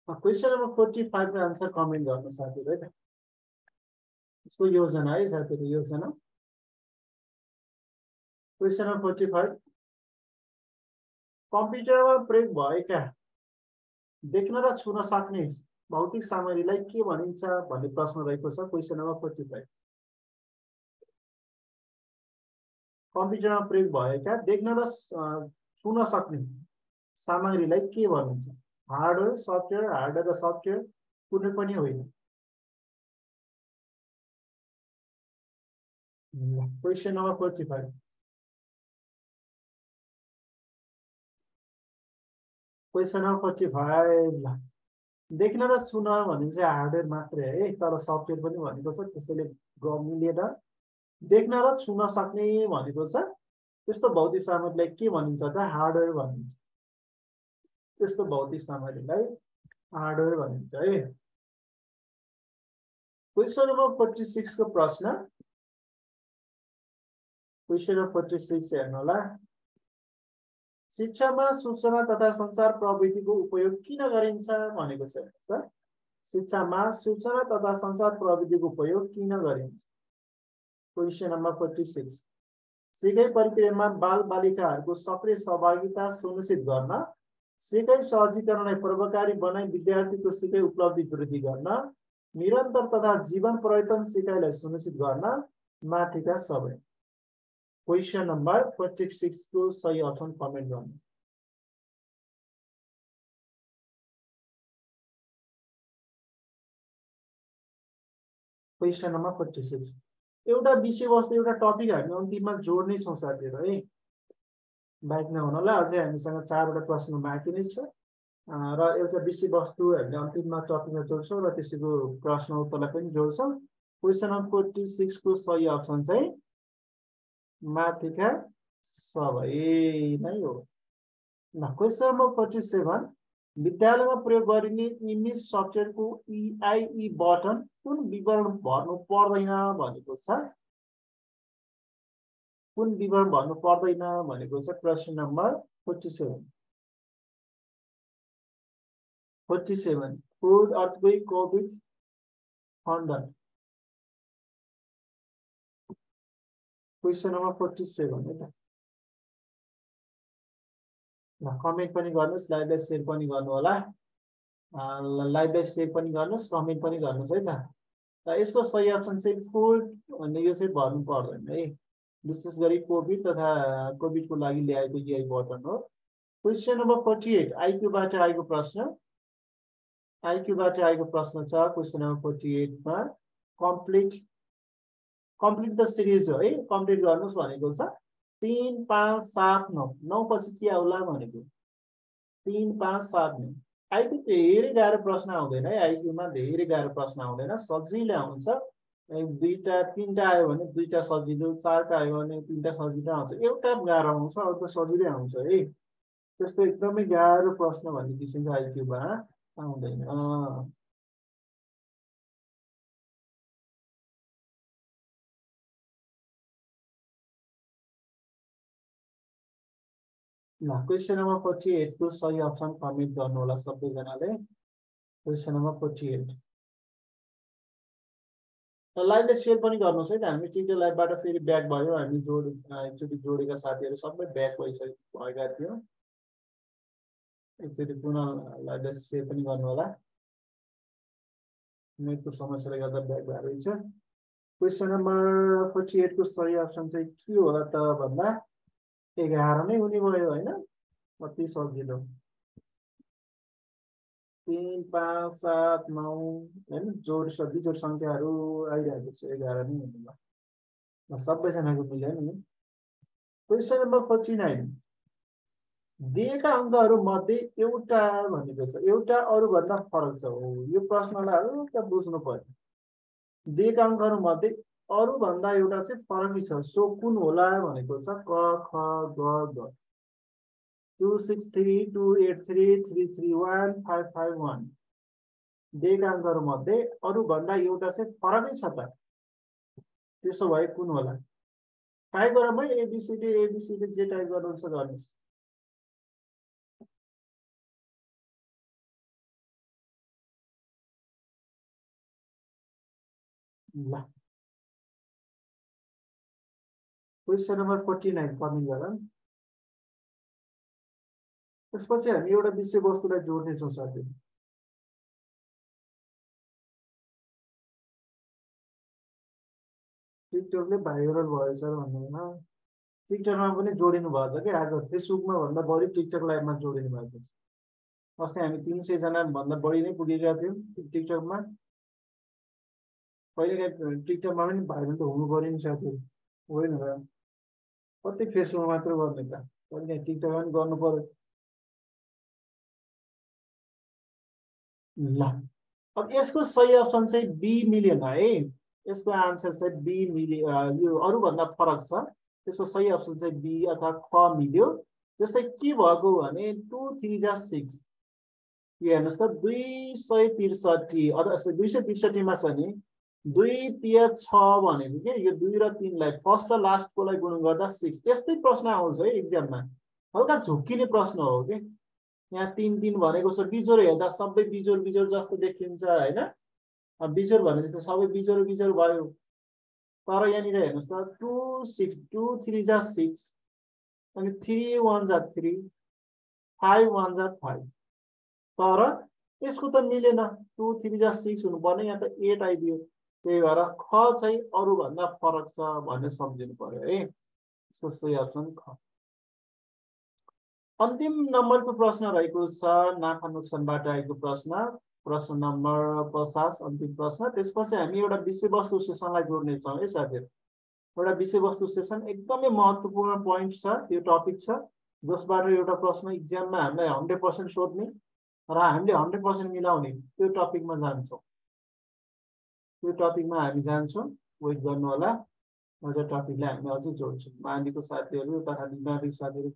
क्वेसन नम्बर फोर्टी फाइभको आन्सर कमेन्ट गर्नु साथीहरू है त यसको योजना है साथीहरू योजना। क्वेसन नम्बर फोर्टी फाइभ कम्प्युटरमा प्रयोग भएका देख्न र छुन सक्ने भौतिक सामग्रीलाई के भनिन्छ भन्ने प्रश्न रहेको छ क्वेसन नम्बर फोर्टी फाइभ कम्प्युटरमा प्रयोग भएका देख्न र छुन सक्ने सामग्रीलाई के भनिन्छ हार्डवेयर सफ्टवेयर हार्डवेयर र सफ्टवेयर कुनै पनि होइन। Question number forty five. Question number forty five देख्न र छुन भने चाहिँ हार्डवेयर मात्रै है तर सफ्टवेयर पनि भनेको छ त्यसैले मिलेर देख्न र छुन सक्ने भनेको छ। त्यस्तो भौतिक सामग्रीलाई के भनिन्छ त? हार्डवेयर भनिन्छ। त्यस्तो भौतिक सामग्रीलाई हार्डवेयर भनिन्छ है। क्वेसन नम्बर फोर्टी सिक्सको प्रश्न। क्वेसन नम्बर फोर्टी सिक्स हेर्नु होला शिक्षामा सूचना तथा सञ्चार प्रविधिको उपयोग किन गरिन्छ भनेको छ। शिक्षामा सूचना तथा सञ्चार प्रविधिको उपयोग किन गरिन्छ? Question number forty six. सिकाइ प्रक्रियामा बाल बालिकाहरूको सक्रिय सहभागिता सुनिश्चित गर्न सिकाइ सहजीकरणलाई प्रभावकारी बनाई विद्यार्थीको सिकाइ उपलब्धि वृद्धि गर्न निरन्तर तथा जीवन पर्यटन सिकाइलाई सुनिश्चित गर्न माथिका सबै। क्वेसन नम्बर फोर्टी सिक्सको सही अप्सन कमेन्ट गर्नु। Question number forty six. एउटा विषयवस्तु एउटा टपिक हामी अन्तिममा जोड्ने छौँ साथीहरू है। बाइक नहुनलाई अझै हामीसँग चारवटा प्रश्न बाँकी नै छ। र एउटा विषयवस्तु हामीले अन्तिममा टपिकमा जोड्छौँ र त्यसैको प्रश्न उत्तरलाई पनि जोड्छौँ। क्वेसन नम्बर फोर्टी सिक्सको सही अप्सन चाहिँ माथिका सबै नै हो। ल क्वेसन नम्बर फोर्टी सेभेन विद्यालयमा प्रयोग गरिने इमेज सफ्टवेयरको इआइई बटन कुन विवरण भर्नु पर्दैन भनेको छ? कुन विवरण भर्नु पर्दैन भनेको छ प्रश्न number forty seven. Forty seven flood earthquake covid फन्डन question number forty seven है त। ल कमेन्ट पनि गर्नुहोस् लाइभलाई सेयर पनि गर्नु होला। लाइभलाई सेयर पनि गर्नुहोस् कमेन्ट पनि गर्नुहोस् है त। यसको सही अप्सन चाहिँ फुड भन्ने यो चाहिँ भर्नु पर्दैन है। विशेष गरी कोभिड तथा कोभिडको लागि ल्याएको यही बटन हो। क्वेसन नम्बर फोर्टी एट आइक्यूबाट आएको प्रश्न। आइक्यूबाट आएको प्रश्न छ क्वेसन नम्बर फोर्टी एटमा कम्प्लिट कम्प्लिट द सिरिज हो है? कम्प्लिट गर्नुहोस् भनेको छ। तिन पाँच सात नौ। नौ पछि के आउला भनेको? तिन पाँच सात नौ। आइक्यू धेरै गाह्रो प्रश्न आउँदैन है? आइक्यूमा धेरै गाह्रो प्रश्न आउँदैन। सजिलो आउँछ। दुईवटा तिनवटा आयो भने दुईवटा सजिलो चारवटा आयो भने तिनवटा सजिलो आउँछ। एउटा गाह्रो आउँछ अर्को सजिलै आउँछ है। त्यस्तो एकदमै गाह्रो प्रश्न भन्ने किसिमको आइक्यूमा आउँदैन। ल क्वेसन नम्बर फोर्टी एटको सही अप्सन कमेन्ट गर्नु होला सबैजनाले। क्वेसन नम्बर फोर्टी एट लाइभले सेयर पनि गर्नुहोस् है त। हामी टिचर लाइभबाट फेरि ब्याक भयो। हामी जोड एकचोटि जोडेका साथीहरू सबै ब्याक भइसके भएका थियो। एकचोटि पुनः लाइभले सेयर पनि गर्नु होला नेटको समस्याले गर्दा ब्याक भएर रहेछ। क्वेसन नम्बर फोर्टी एटको सही अप्सन चाहिँ के होला त भन्दा एघार नै हुने भयो होइन? कति सजिलो। तिन पाँच सात नौ होइन? जोड बिजोड सङ्ख्याहरू आइरहेको छ एघार नै भयो सबैजनाको मिल्यो नि। Question number forty nine. दिएका अङ्कहरू मध्ये एउटा भनेको छ। एउटा अरूभन्दा फरक छ हो। यो प्रश्नलाई हल्का बुझ्नु पर्यो। दिएका अङ्कहरू मध्ये अरूभन्दा एउटा चाहिँ फरकै छ। सो कुन होला भनेको छ? क ख ग। दिएका अङ्कहरू मध्ये अरूभन्दा एउटा चाहिँ फरकै छ त। त्यसो भए कुन होला? ट्राई गरौँ है एबिसिडी एबिसिडी जे टाइप गर्नुहुन्छ गर्नुहोस्। ल। Question number forty nine comment गर। त्यसपछि हामी एउटा विषयवस्तुलाई जोड्नेछौँ साथी। टिकटकले भाइरल भएछ भन्नुहुन्न टिकटकमा पनि जोडिनु भएको छ कि? आज फेसबुकमा भन्दा बढी टिकटक लाइभमा जोडिनु भएको छ। अस्ति हामी तिन सयजना भन्दा बढी नै पुगेका थियौँ टिकटकमा कहिलेकाहीँ टिकटकमा पनि भाइरल त हुनु पऱ्यो नि साथीहरू होइन र कति फेसबुकमा मात्र गर्ने त। कहिलेकाहीँ टिकटकमा पनि गर्नु पऱ्यो। ल। अब यसको सही अप्सन चाहिँ बी मिलेन है। यसको आन्सर चाहिँ बी मिले यो अरूभन्दा फरक छ। त्यसको सही अप्सन चाहिँ बी अथवा ख मिल्यो। जस्तै के भएको भने टु थ्री जा सिक्स यो हेर्नुहोस् त दुई सय त्रिसठी अथवा दुई सय त्रिसठीमा छ नि। दुई तियर छ भनेको के यो दुई र तिनलाई फर्स्ट र लास्टकोलाई गुण गर्दा सिक्स यस्तै प्रश्न आउँछ है इक्जाममा हल्का झुक्किने प्रश्न हो कि यहाँ तिन तिन भनेको छ बिजोर हेर्दा सबै बिजोर बिजोर जस्तो देखिन्छ होइन? बिजोर भनेपछि त सबै बिजोर बिजोर भयो। तर यहाँनिर हेर्नुहोस् त टु सिक्स टु थ्री जा सिक्स अनि थ्री वान जा थ्री फाइभ वान जा फाइभ। तर यसको त मिलेन टु थ्री जा सिक्स हुनुपर्ने यहाँ त एट आइदियो। त्यही भएर ख चाहिँ अरूभन्दा फरक छ भन्ने सम्झिनु पर्यो है। यसको सही अप्सन ख। अन्तिम नम्बरको प्रश्न रहेको छ नाफा नोक्सानबाट आएको प्रश्न। प्रश्न नम्बर पचास अन्तिम प्रश्न। त्यसपछि हामी एउटा विषयवस्तु सेसनलाई जोड्नेछौँ है साथीहरू। एउटा विषयवस्तु सेसन एकदमै महत्त्वपूर्ण पोइन्ट छ त्यो टपिक छ। जसबाट एउटा प्रश्न इक्जाममा हामीलाई हन्ड्रेड पर्सेन्ट सोध्ने र हामीले हन्ड्रेड पर्सेन्ट मिलाउने त्यो टपिकमा जान्छौँ। त्यो टपिकमा हामी जान्छौँ। वेट गर्नु होला अझ टपिकलाई हामी अझै जोड्छौँ। मालीको साथीहरू तथा बिमारी साथीहरू।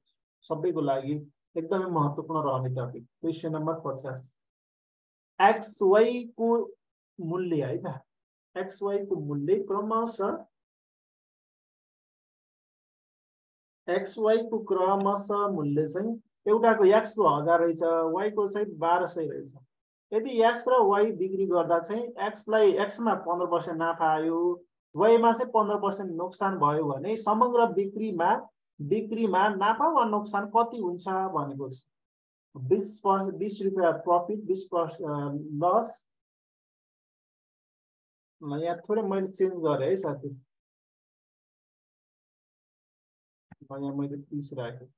सबैको लागि एकदमै महत्त्वपूर्ण रहने टपिक क्वेसन नम्बर पचास एक्स वाईको मूल्य है त एक्स वाईको मूल्य क्रमशः एक्स वाईको क्रमशः मूल्य चाहिँ एउटाको एक्सको हजार रहेछ वाईको चाहिँ बाह्र सय रहेछ यदि एक्स र वाई बिक्री गर्दा चाहिँ एक्सलाई एक्समा पन्ध्र पर्सेन्ट नाफा आयो वाईमा चाहिँ पन्ध्र पर्सेन्ट नोक्सान भयो भने समग्र बिक्रीमा बिक्रीमा नाफा वा नोक्सान कति हुन्छ भनेको छ? बिस बिस रुपियाँ प्रफिट बिस लस यहाँ थोरै मैले चेन्ज गरेँ है साथी। यहाँ मैले तिस राखेँ।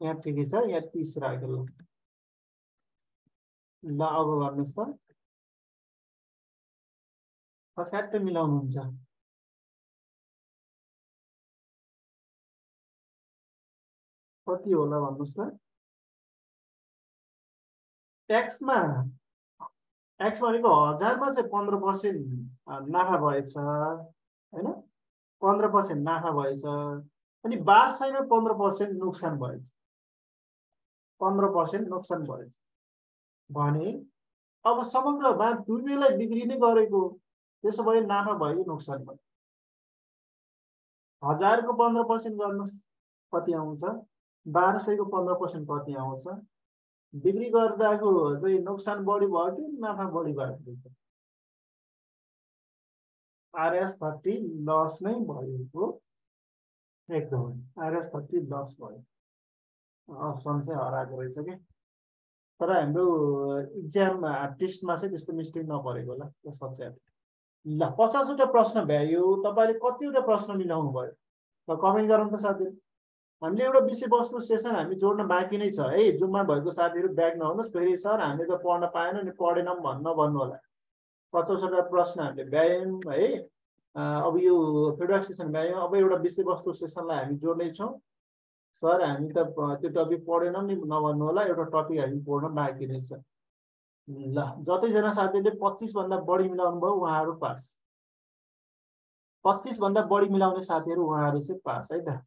यहाँ ठिकै छ यहाँ तिस राखेको ल। ल अब गर्नुहोस् त। ठ्याक्कै मिलाउनुहुन्छ। कति होला भन्नुहोस् त? ट्याक्समा ट्याक्स भनेको हजारमा चाहिँ पन्ध्र पर्सेन्ट नाफा भएछ होइन? पन्ध्र पर्सेन्ट नाफा भएछ अनि बार सयमा पन्ध्र पर्सेन्ट नोक्सान भएछ। पन्ध्र पर्सेन्ट नोक्सान भएछ। भने अब समग्रमा बिक्री नै गरेको त्यसो भए नाफा भयो नोक्सान भयो। हजारको पन्ध्र पर्सेन्ट गर्नुहोस् कति आउँछ? बाह्र सयको पन्ध्र पर्सेन्ट कति आउँछ? बिक्री गर्दाको चाहिँ नोक्सान बढी भयो कि नाफा बढी रहेछ आरएस थर्टी लस नै भएको एकदमै। आरएस थर्टी लस भयो। अप्सन चाहिँ हराएको रहेछ कि? तर हाम्रो इक्जाम टेस्टमा चाहिँ त्यस्तो मिस्टेक नपरेको होला त्यो सच्याइ ल पचासवटा प्रश्न भ्यायो तपाईँले कतिवटा प्रश्न मिलाउनु भयो? ल कमेन्ट गरौँ त साथीहरू हामीले एउटा विषयवस्तु सेसन हामी जोड्न बाँकी नै छ। है जुममा भएको साथीहरू ब्याग नहुनुहोस् फेरि सर हामीले त पढ्न पाएन नि पढेनौँ भन्न भन्नु होला। पचासवटा प्रश्न हामीले भ्यायौँ है। अब यो फिडब्याक सेसन भ्यायौँ। अब एउटा विषयवस्तु सेसनलाई हामी जोड्नेछौँ। सर हामी त त्यो टपिक पढेनौँ नि नभन्नु होला एउटा टपिक हामी पढ्न बाँकी नै छ। ल जतिजना साथीहरूले पच्चिसभन्दा बढी मिलाउनु भयो उहाँहरू पास। पच्चिसभन्दा बढी मिलाउने साथीहरू उहाँहरू चाहिँ पास है त?